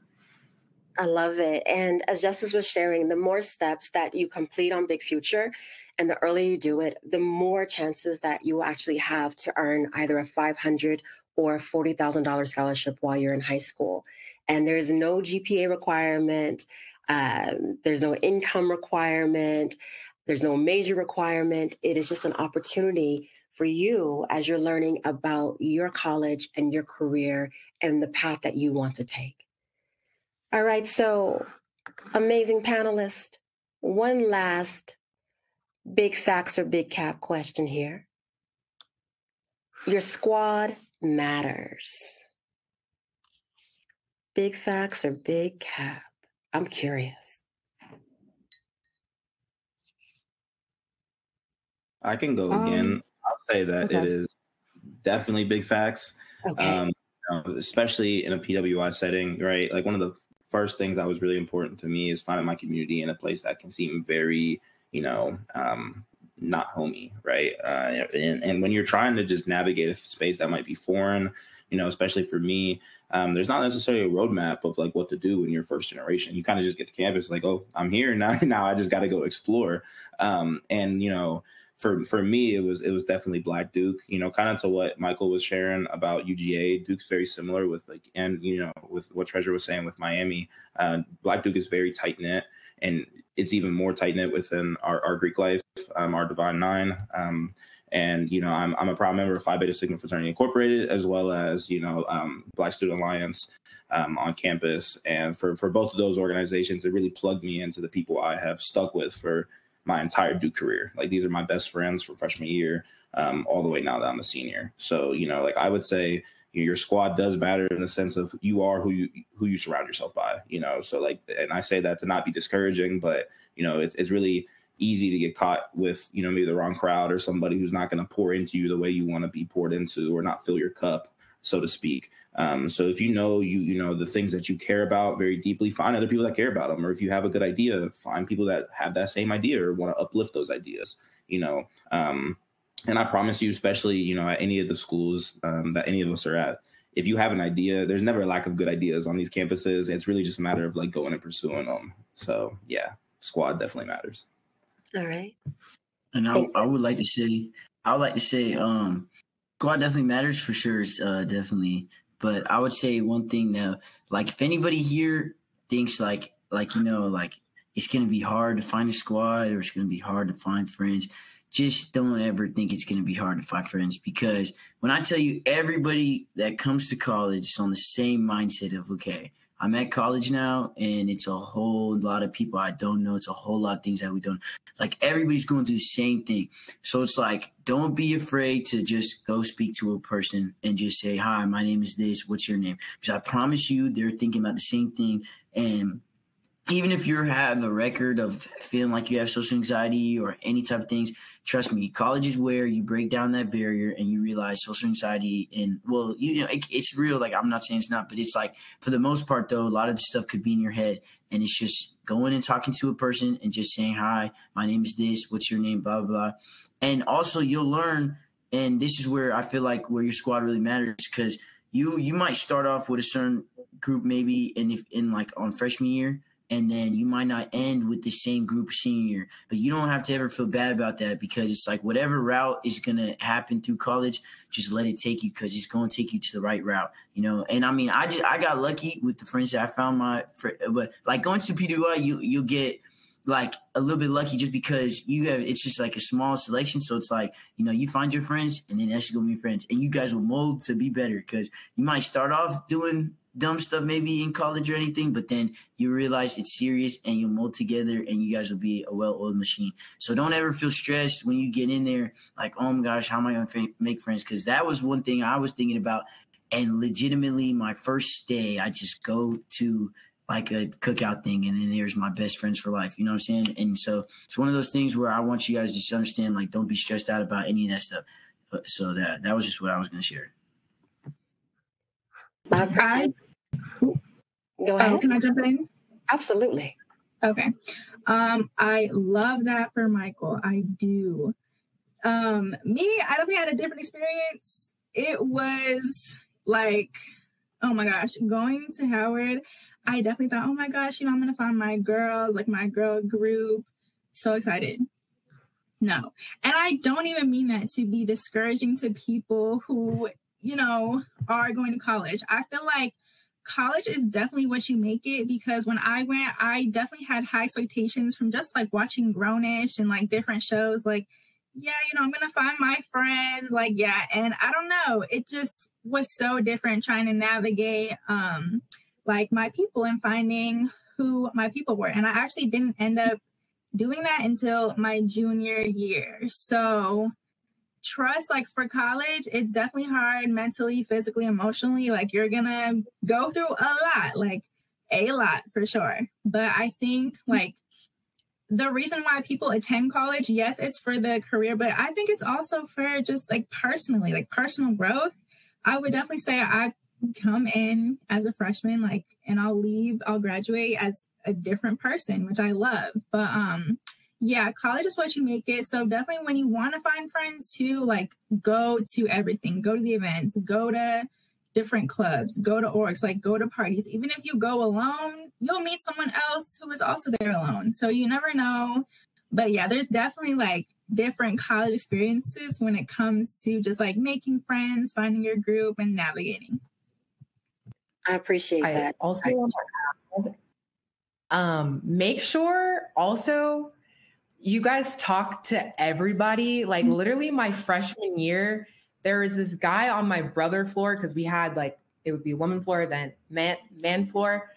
I love it. And as Justice was sharing, the more steps that you complete on Big Future and the earlier you do it, the more chances that you actually have to earn either a 500 or $40,000 scholarship while you're in high school. And there's no GPA requirement, um, there's no income requirement, there's no major requirement. It is just an opportunity for you as you're learning about your college and your career and the path that you want to take. All right, so amazing panelist. One last big facts or big cap question here. Your squad matters. Big facts or big cap? I'm curious. I can go again. Um, I'll say that okay. it is definitely big facts. Okay. Um, especially in a PWI setting, right? Like one of the first things that was really important to me is finding my community in a place that can seem very, you know, um, not homey, right? Uh, and, and when you're trying to just navigate a space that might be foreign, you know, especially for me, um, there's not necessarily a roadmap of like what to do when you're first generation. You kind of just get to campus like, oh, I'm here *laughs* now. Now I just got to go explore. Um, and you know, for for me, it was it was definitely Black Duke. You know, kind of to what Michael was sharing about UGA. Duke's very similar with like, and you know, with what Treasure was saying with Miami. Uh, Black Duke is very tight knit, and it's even more tight knit within our, our Greek life, um, our Divine Nine. Um, and you know, I'm I'm a proud member of Phi Beta Sigma Fraternity Incorporated, as well as you know, um, Black Student Alliance um, on campus. And for for both of those organizations, it really plugged me into the people I have stuck with for my entire Duke career. Like these are my best friends from freshman year, um, all the way now that I'm a senior. So you know, like I would say, your squad does matter in the sense of you are who you who you surround yourself by. You know, so like, and I say that to not be discouraging, but you know, it's it's really easy to get caught with you know maybe the wrong crowd or somebody who's not going to pour into you the way you want to be poured into or not fill your cup so to speak. Um, so if you know you you know the things that you care about very deeply, find other people that care about them. Or if you have a good idea, find people that have that same idea or want to uplift those ideas. You know, um, and I promise you, especially you know at any of the schools um, that any of us are at, if you have an idea, there's never a lack of good ideas on these campuses. It's really just a matter of like going and pursuing them. So yeah, squad definitely matters. All right. And I, I would like to say, I would like to say, um, squad definitely matters for sure. Uh, definitely. But I would say one thing that, like, if anybody here thinks like, like you know, like it's gonna be hard to find a squad or it's gonna be hard to find friends, just don't ever think it's gonna be hard to find friends because when I tell you everybody that comes to college is on the same mindset of okay, I'm at college now, and it's a whole lot of people I don't know. It's a whole lot of things that we don't like. Everybody's going through the same thing, so it's like don't be afraid to just go speak to a person and just say, "Hi, my name is this. What's your name?" Because I promise you, they're thinking about the same thing, and even if you have a record of feeling like you have social anxiety or any type of things, trust me, college is where you break down that barrier and you realize social anxiety and well, you, know, it, it's real. Like I'm not saying it's not, but it's like for the most part though, a lot of the stuff could be in your head and it's just going and talking to a person and just saying, hi, my name is this, what's your name, blah, blah, blah. And also you'll learn, and this is where I feel like where your squad really matters because you, you might start off with a certain group maybe and if in like on freshman year, and then you might not end with the same group senior. But you don't have to ever feel bad about that because it's like whatever route is gonna happen through college, just let it take you because it's gonna take you to the right route, you know. And I mean, I just I got lucky with the friends that I found my, but like going to PWI, you you get like a little bit lucky just because you have it's just like a small selection so it's like you know you find your friends and then that's gonna be friends and you guys will mold to be better because you might start off doing dumb stuff maybe in college or anything, but then you realize it's serious and you'll mold together and you guys will be a well-oiled machine. So don't ever feel stressed when you get in there, like, oh my gosh, how am I going to make friends? Because that was one thing I was thinking about. And legitimately, my first day, I just go to like a cookout thing, and then there's my best friends for life. You know what I'm saying? And so it's one of those things where I want you guys to understand, like, don't be stressed out about any of that stuff. So that that was just what I was going to share. I Go oh, ahead. Oh, can I jump in? Absolutely. Okay. Um, I love that for Michael. I do. Um, me, I don't think I had a different experience. It was like, oh my gosh, going to Howard, I definitely thought, oh my gosh, you know, I'm gonna find my girls, like my girl group. So excited. No. And I don't even mean that to be discouraging to people who, you know, are going to college. I feel like college is definitely what you make it because when I went, I definitely had high expectations from just like watching Grownish and like different shows. Like, yeah, you know, I'm gonna find my friends. Like, yeah, and I don't know, it just was so different trying to navigate um like my people and finding who my people were. And I actually didn't end up doing that until my junior year. So trust like for college it's definitely hard mentally physically emotionally like you're gonna go through a lot like a lot for sure. But i think like the reason why people attend college yes it's for the career but i think it's also for just like personally like personal growth. I would definitely say i come in as a freshman like and i'll leave i'll graduate as a different person which i love. But um yeah, college is what you make it. So definitely when you want to find friends too, like go to everything, go to the events, go to different clubs, go to orgs, like go to parties. Even if you go alone, you'll meet someone else who is also there alone. So you never know but yeah, there's definitely like different college experiences when it comes to just like making friends, finding your group, and navigating. I appreciate I that. also want to add, um, make sure also you guys talk to everybody. Like Mhm. literally my freshman year, there was this guy on my brother floor because we had like it would be woman floor, then man man floor.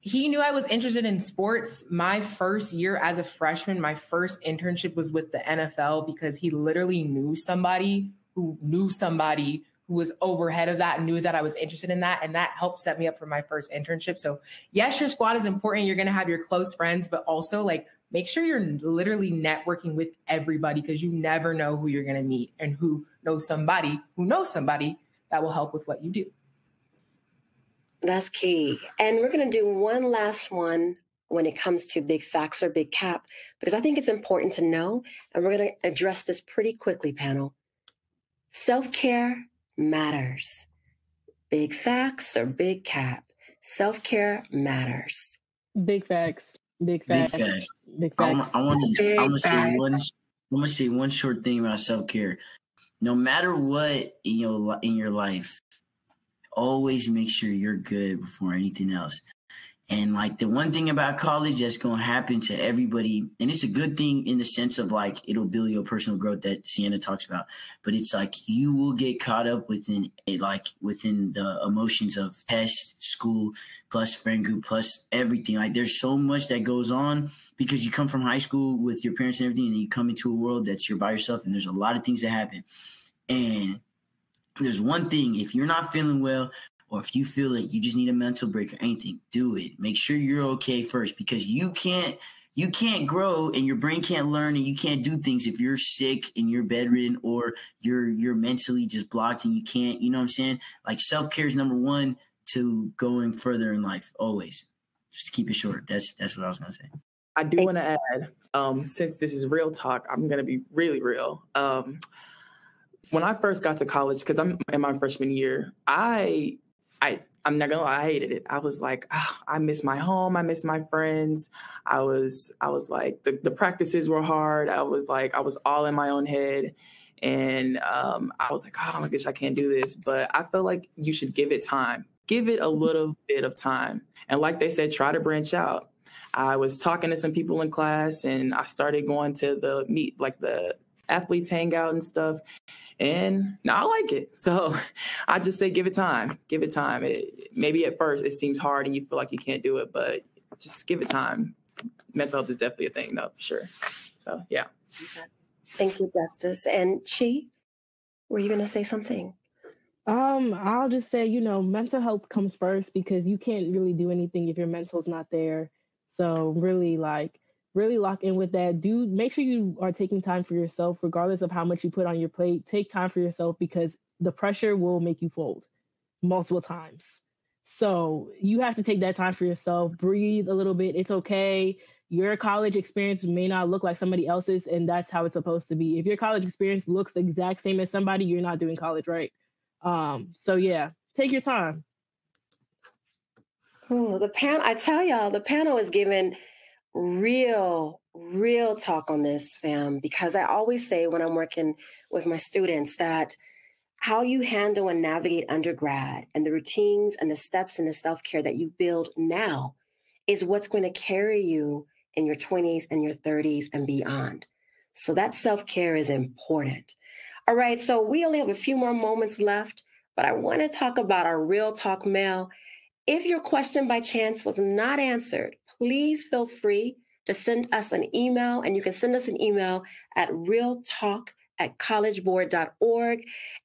He knew I was interested in sports. My first year as a freshman, my first internship was with the NFL because he literally knew somebody who knew somebody who was overhead of that, knew that I was interested in that. And that helped set me up for my first internship. So, yes, your squad is important. You're going to have your close friends, but also like make sure you're literally networking with everybody because you never know who you're going to meet and who knows somebody who knows somebody that will help with what you do. That's key. And we're going to do one last one when it comes to big facts or big cap, because I think it's important to know. And we're going to address this pretty quickly, panel. Self care matters. Big facts or big cap. Self care matters. Big facts. Big Big facts. facts. Big I facts. want. I want to. Big I'm gonna say one. I'm gonna say one short thing about self care. No matter what in your in your life, always make sure you're good before anything else. And like the one thing about college that's gonna happen to everybody, and it's a good thing in the sense of like it'll build your personal growth that Sienna talks about. But it's like you will get caught up within it, like within the emotions of test, school, plus friend group, plus everything. Like there's so much that goes on because you come from high school with your parents and everything, and you come into a world that's you're by yourself, and there's a lot of things that happen. And there's one thing: if you're not feeling well, or if you feel like you just need a mental break or anything, do it. Make sure you're okay first, because you can't you can't grow and your brain can't learn and you can't do things if you're sick and you're bedridden or you're you're mentally just blocked and you can't. You know what I'm saying? Like self care is number one to going further in life. Always, just to keep it short. That's that's what I was gonna say. I do want to add, um, since this is real talk, I'm going to be really real. Um, when I first got to college, because I'm in my freshman year, I, I, I'm not gonna lie, I hated it. I was like, ah, I miss my home, I miss my friends. I was, I was like, the, the practices were hard. I was like, I was all in my own head, and um, I was like, oh my gosh, I can't do this. But I feel like you should give it time. Give it a little bit of time, and like they said, try to branch out. I was talking to some people in class and I started going to the meet like the athletes hang out and stuff. And now I like it. So *laughs* I just say give it time. Give it time. It, maybe at first it seems hard and you feel like you can't do it, but just give it time. Mental health is definitely a thing, though, for sure. So yeah. Thank you, Justice. And Chi, were you going to say something? Um, I'll just say, you know, mental health comes first because you can't really do anything if your mental's not there. So really like really lock in with that. Do make sure you are taking time for yourself, regardless of how much you put on your plate. Take time for yourself because the pressure will make you fold multiple times. So you have to take that time for yourself, breathe a little bit. It's okay. Your college experience may not look like somebody else's, and that's how it's supposed to be. If your college experience looks the exact same as somebody, you're not doing college right. Um, so yeah, take your time. Oh, the panel, I tell y'all, the panel is giving real, real talk on this, fam, because I always say when I'm working with my students that how you handle and navigate undergrad and the routines and the steps and the self care that you build now is what's going to carry you in your 20s and your 30s and beyond. So that self care is important. All right, so we only have a few more moments left, but I want to talk about our Real Talk mail. If your question by chance was not answered, please feel free to send us an email, and you can send us an email at realtalk at collegeboard.org.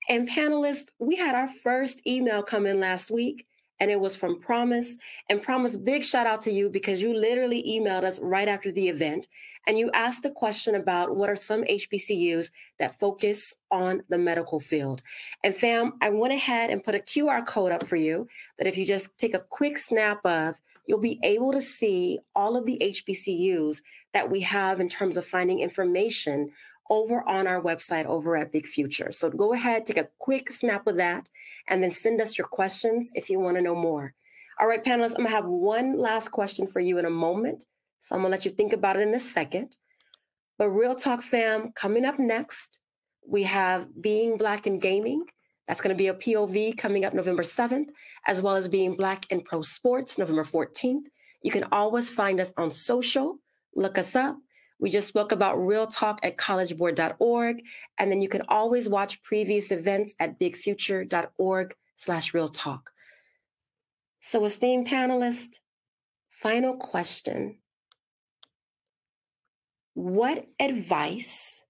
And panelists, we had our first email come in last week, and it was from Promise. And Promise, big shout out to you because you literally emailed us right after the event, and you asked a question about what are some HBCUs that focus on the medical field. And fam, I went ahead and put a QR code up for you that if you just take a quick snap of, you'll be able to see all of the HBCUs that we have in terms of finding information over on our website over at Big Future. So go ahead, take a quick snap of that, and then send us your questions if you want to know more. All right, panelists, I'm gonna have one last question for you in a moment. So I'm gonna let you think about it in a second. But Real Talk Fam, coming up next, we have Being Black in Gaming. That's going to be a POV coming up November 7th, as well as Being Black in Pro Sports November 14th. You can always find us on social. Look us up. We just spoke about Real Talk at collegeboard.org. And then you can always watch previous events at bigfuture.org slash real talk. So, esteemed panelists, final question. What advice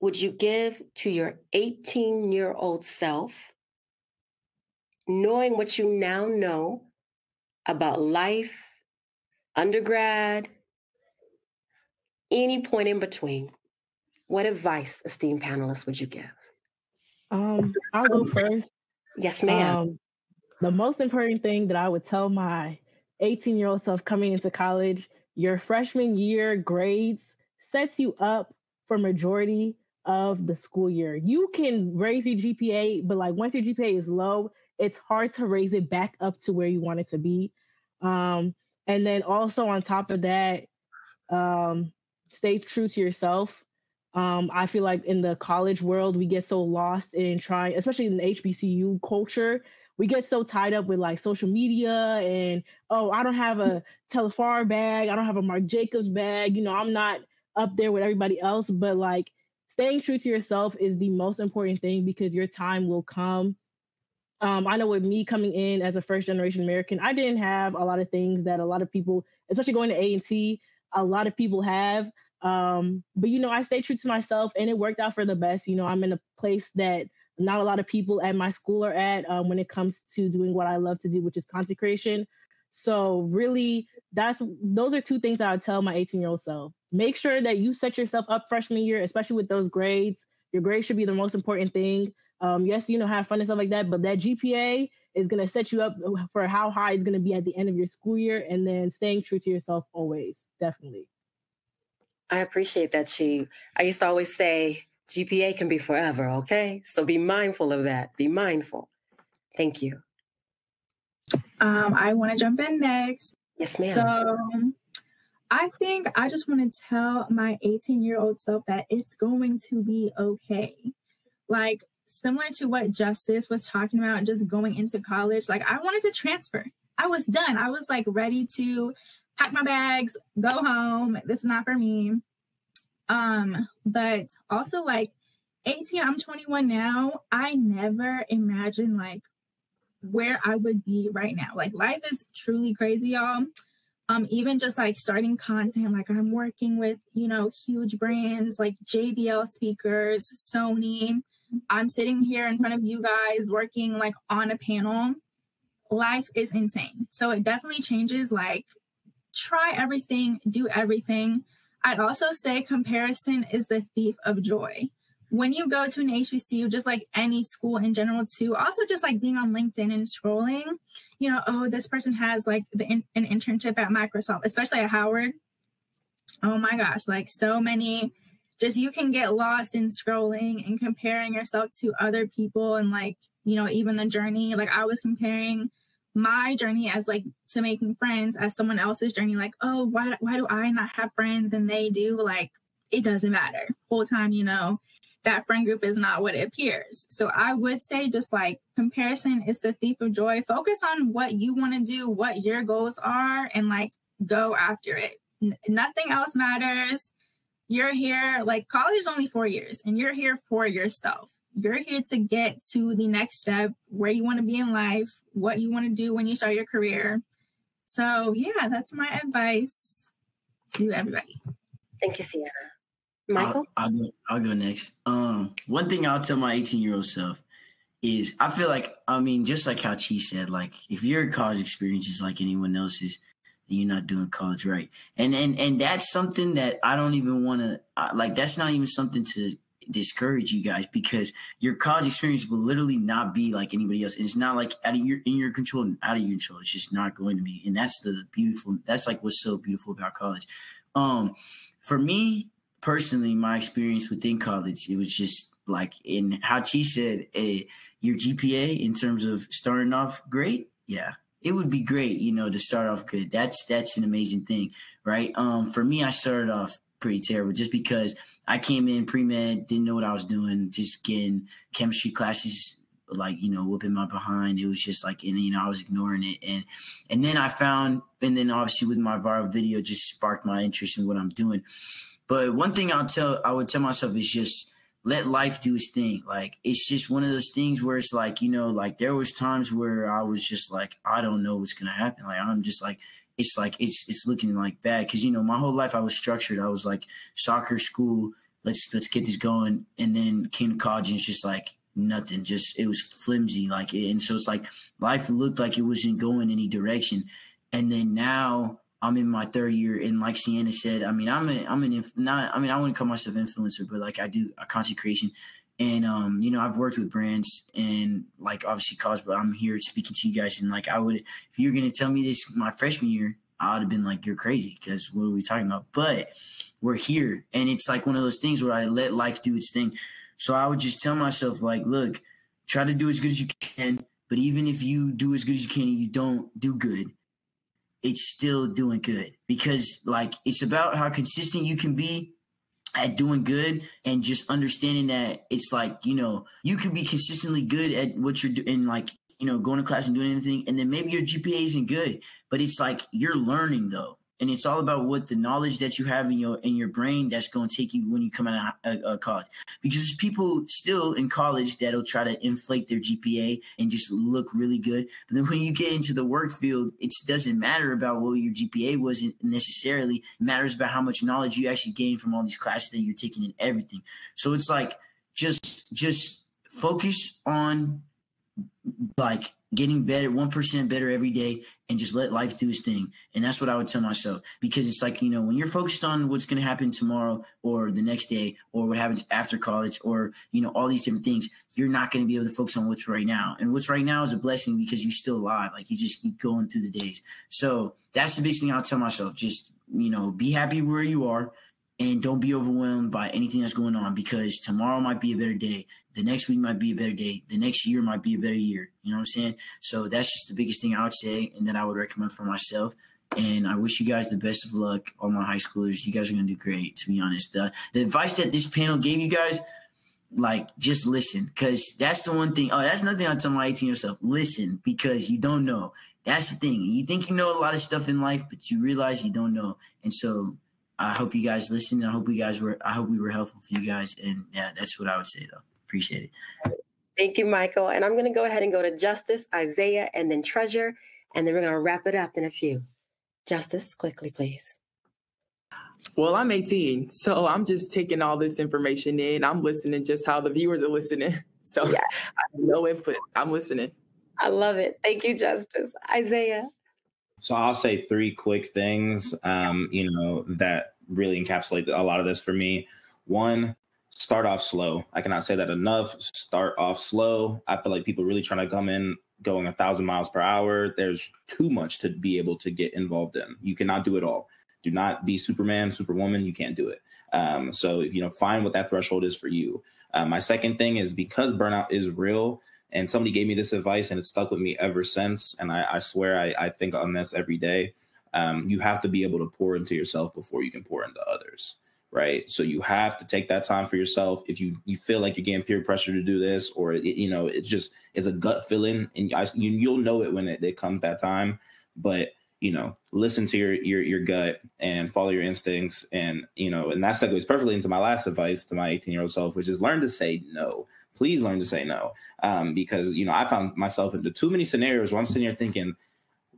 would you give to your 18 year old self, knowing what you now know about life, undergrad, any point in between? What advice, esteemed panelists, would you give? Um, I'll go *laughs* first. Yes, ma'am. Um, the most important thing that I would tell my 18 year old self coming into college, your freshman year grades sets you up for majority of the school year. You can raise your GPA, but like once your GPA is low, it's hard to raise it back up to where you want it to be. Um, and then also on top of that, um, stay true to yourself. Um, I feel like in the college world, we get so lost in trying, especially in the HBCU culture, we get so tied up with like social media and oh, I don't have a Telfar bag, I don't have a Marc Jacobs bag, you know, I'm not up there with everybody else. But like staying true to yourself is the most important thing because your time will come. Um, I know with me coming in as a first generation American, I didn't have a lot of things that a lot of people, especially going to A and T, a lot of people have. Um, but you know, I stayed true to myself, and it worked out for the best. You know, I'm in a place that not a lot of people at my school are at um, when it comes to doing what I love to do, which is content creation. So really, that's those are two things that I tell my 18 year old self. Make sure that you set yourself up freshman year, especially with those grades. Your grades should be the most important thing. Um, yes, you know, have fun and stuff like that, but that GPA is going to set you up for how high it's going to be at the end of your school year, and then staying true to yourself always, definitely. I appreciate that, Chi. I used to always say GPA can be forever, okay? So be mindful of that. Be mindful. Thank you. Um, I want to jump in next. Yes, ma'am. So I think I just want to tell my 18 year old self that it's going to be okay. Like, similar to what Justice was talking about, just going into college, like, I wanted to transfer. I was done. I was like ready to pack my bags, go home. This is not for me. Um, but also like 18, I'm 21 now. I never imagined like where I would be right now. Like life is truly crazy, y'all. Um, even just like starting content, like I'm working with, you know, huge brands like JBL speakers, Sony. I'm sitting here in front of you guys working like on a panel. Life is insane. So it definitely changes like try everything, do everything. I'd also say comparison is the thief of joy. When you go to an HBCU, just like any school in general, too, also just like being on LinkedIn and scrolling, you know, oh, this person has like the in, an internship at Microsoft, especially at Howard. Oh my gosh, like so many just you can get lost in scrolling and comparing yourself to other people and like you know even the journey like i was comparing my journey as like to making friends as someone else's journey like oh why why do i not have friends and they do? Like it doesn't matter. Whole time you know that friend group is not what it appears. So i would say just like comparison is the thief of joy. Focus on what you want to do what your goals are and like go after it. N- nothing else matters. You're here like college is only four years and you're here for yourself you're here to get to the next step where you want to be in life, what you want to do when you start your career. So, yeah, that's my advice to everybody. Thank you, Sienna. Michael? I'll, I'll, go, I'll go next. Um, one thing I'll tell my 18 year old self is I feel like, I mean, just like how Chi said, like if your college experience is like anyone else's, then you're not doing college right. And and and that's something that I don't even want to like. That's not even something to discourage you guys because your college experience will literally not be like anybody else. And it's not like out of your in your control and out of your control. It's just not going to be. And that's the beautiful that's like what's so beautiful about college. Um for me personally, my experience within college, it was just like in how Chi said, uh, your GPA in terms of starting off great. Yeah, it would be great, you know, to start off good. That's that's an amazing thing, right? Um, for me, I started off pretty terrible just because I came in pre med, didn't know what I was doing, just getting chemistry classes like you know whooping my behind. It was just like and you know i was ignoring it. And and then i found and then obviously with my viral video just sparked my interest in what i'm doing. But one thing i'll tell i would tell myself is just let life do its thing. Like it's just one of those things where it's like you know like there was times where i was just like i don't know what's gonna happen. Like i'm just like it's like it's it's looking like bad because you know my whole life i was structured i was like soccer school let's let's get this going and then came to college and it's just like nothing. Just it was flimsy, like and so it's like life looked like it wasn't going any direction. And then now I'm in my third year, and like Sienna said, I mean, I'm an I'm an inf- not I mean I wouldn't call myself influencer, but like I do a content creation. And um, you know, I've worked with brands and like obviously college, but I'm here speaking to you guys. And like I would if you're gonna tell me this my freshman year, I would have been like, You're crazy, because what are we talking about? But we're here. And it's like one of those things where I let life do its thing. So I would just tell myself, like, look, try to do as good as you can. But even if you do as good as you can and you don't do good, it's still doing good because, like, it's about how consistent you can be at doing good and just understanding that it's like, you know, you can be consistently good at what you're doing, like, you know, going to class and doing anything. And then maybe your GPA isn't good, but it's like you're learning though and it's all about what the knowledge that you have in your in your brain that's going to take you when you come out of uh, uh, college. Because people still in college that'll try to inflate their gpa and just look really good. But then when you get into the work field it doesn't matter about what your gpa wasn't necessarily. It matters about how much knowledge you actually gain from all these classes that you're taking and everything. So it's like just just focus on like getting better, 1% better every day, and just let life do its thing. And that's what I would tell myself because it's like, you know, when you're focused on what's going to happen tomorrow or the next day or what happens after college or, you know, all these different things, you're not going to be able to focus on what's right now. And what's right now is a blessing because you're still alive. Like you just keep going through the days. So that's the biggest thing I'll tell myself. Just, you know, be happy where you are and don't be overwhelmed by anything that's going on because tomorrow might be a better day the next week might be a better day the next year might be a better year. You know what i'm saying? So that's just the biggest thing i would say and that i would recommend for myself. And i wish you guys the best of luck all my high schoolers. You guys are going to do great to be honest. The, the advice that this panel gave you guys like just listen because that's the one thing oh that's nothing thing i tell my 18 year self listen because you don't know. That's the thing. You think you know a lot of stuff in life but you realize you don't know. And so I hope you guys listened. I hope you guys were. I hope we were helpful for you guys. And yeah, that's what I would say though. Appreciate it. Thank you, Michael. And I'm going to go ahead and go to Justice, Isaiah, and then Treasure, and then we're going to wrap it up in a few. Justice, quickly, please. Well, I'm 18, so I'm just taking all this information in. I'm listening just how the viewers are listening. *laughs* So yeah. no input. I'm listening. I love it. Thank you, Justice. Isaiah. So I'll say three quick things, um, you know, that really encapsulate a lot of this for me. One, start off slow. I cannot say that enough. Start off slow. I feel like people really trying to come in going a thousand miles per hour. There's too much to be able to get involved in. You cannot do it all. Do not be Superman, Superwoman. You can't do it. Um, so if you know, find what that threshold is for you. Uh, my second thing is because burnout is real and somebody gave me this advice and it stuck with me ever since. And I, I swear I, I, think on this every day. Um, you have to be able to pour into yourself before you can pour into others. Right. So you have to take that time for yourself. If you, you feel like you're getting peer pressure to do this, or, it, you know, it's just, it's a gut feeling and I, you, you'll know it when it, it comes that time. But, you know, listen to your, your, your gut and follow your instincts. And, you know, and that segues perfectly into my last advice to my 18 year old self, which is learn to say no please learn to say no. Um, because you know, I found myself into too many scenarios where I'm sitting here thinking,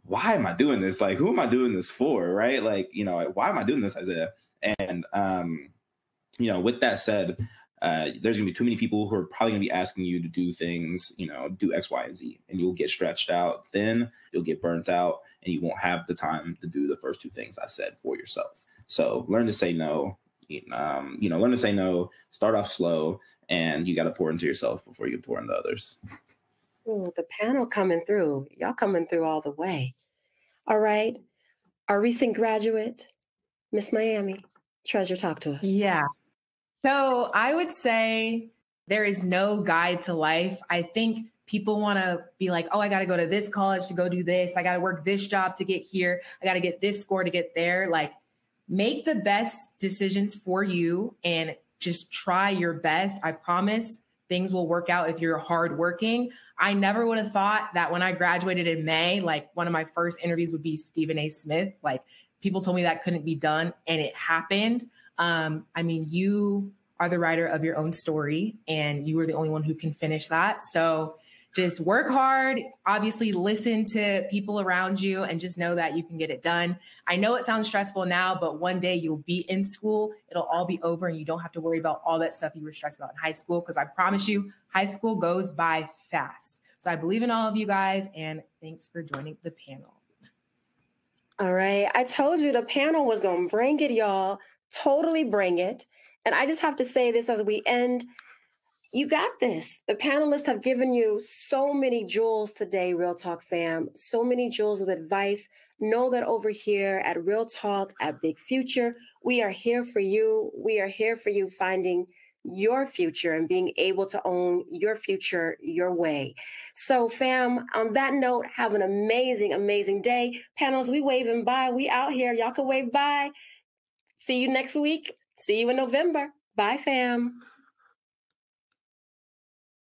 why am I doing this? Like, who am I doing this for? Right? Like, you know, why am I doing this, Isaiah? And um, you know, with that said, uh, there's gonna be too many people who are probably gonna be asking you to do things, you know, do X, Y, and Z, and you'll get stretched out thin, you'll get burnt out, and you won't have the time to do the first two things I said for yourself. So learn to say no. Um, you know, learn to say no. Start off slow, and you got to pour into yourself before you pour into others. Ooh, the panel coming through. Y'all coming through all the way. All right. Our recent graduate, Miss Miami, Treasure, talk to us. Yeah. So I would say there is no guide to life. I think people want to be like, oh, I got to go to this college to go do this. I got to work this job to get here. I got to get this score to get there. Like, make the best decisions for you and just try your best. I promise things will work out if you're hardworking. I never would have thought that when I graduated in May, like one of my first interviews would be Stephen A. Smith. Like people told me that couldn't be done, and it happened. Um, I mean, you are the writer of your own story, and you are the only one who can finish that. So just work hard, obviously listen to people around you and just know that you can get it done. I know it sounds stressful now, but one day you'll be in school, it'll all be over and you don't have to worry about all that stuff you were stressed about in high school because I promise you, high school goes by fast. So I believe in all of you guys and thanks for joining the panel. All right. I told you the panel was going to bring it, y'all. Totally bring it. And I just have to say this as we end you got this. The panelists have given you so many jewels today, Real Talk fam, so many jewels of advice. Know that over here at Real Talk at Big Future, we are here for you. We are here for you finding your future and being able to own your future your way. So, fam, on that note, have an amazing, amazing day. Panels, we waving bye. We out here. Y'all can wave bye. See you next week. See you in November. Bye, fam.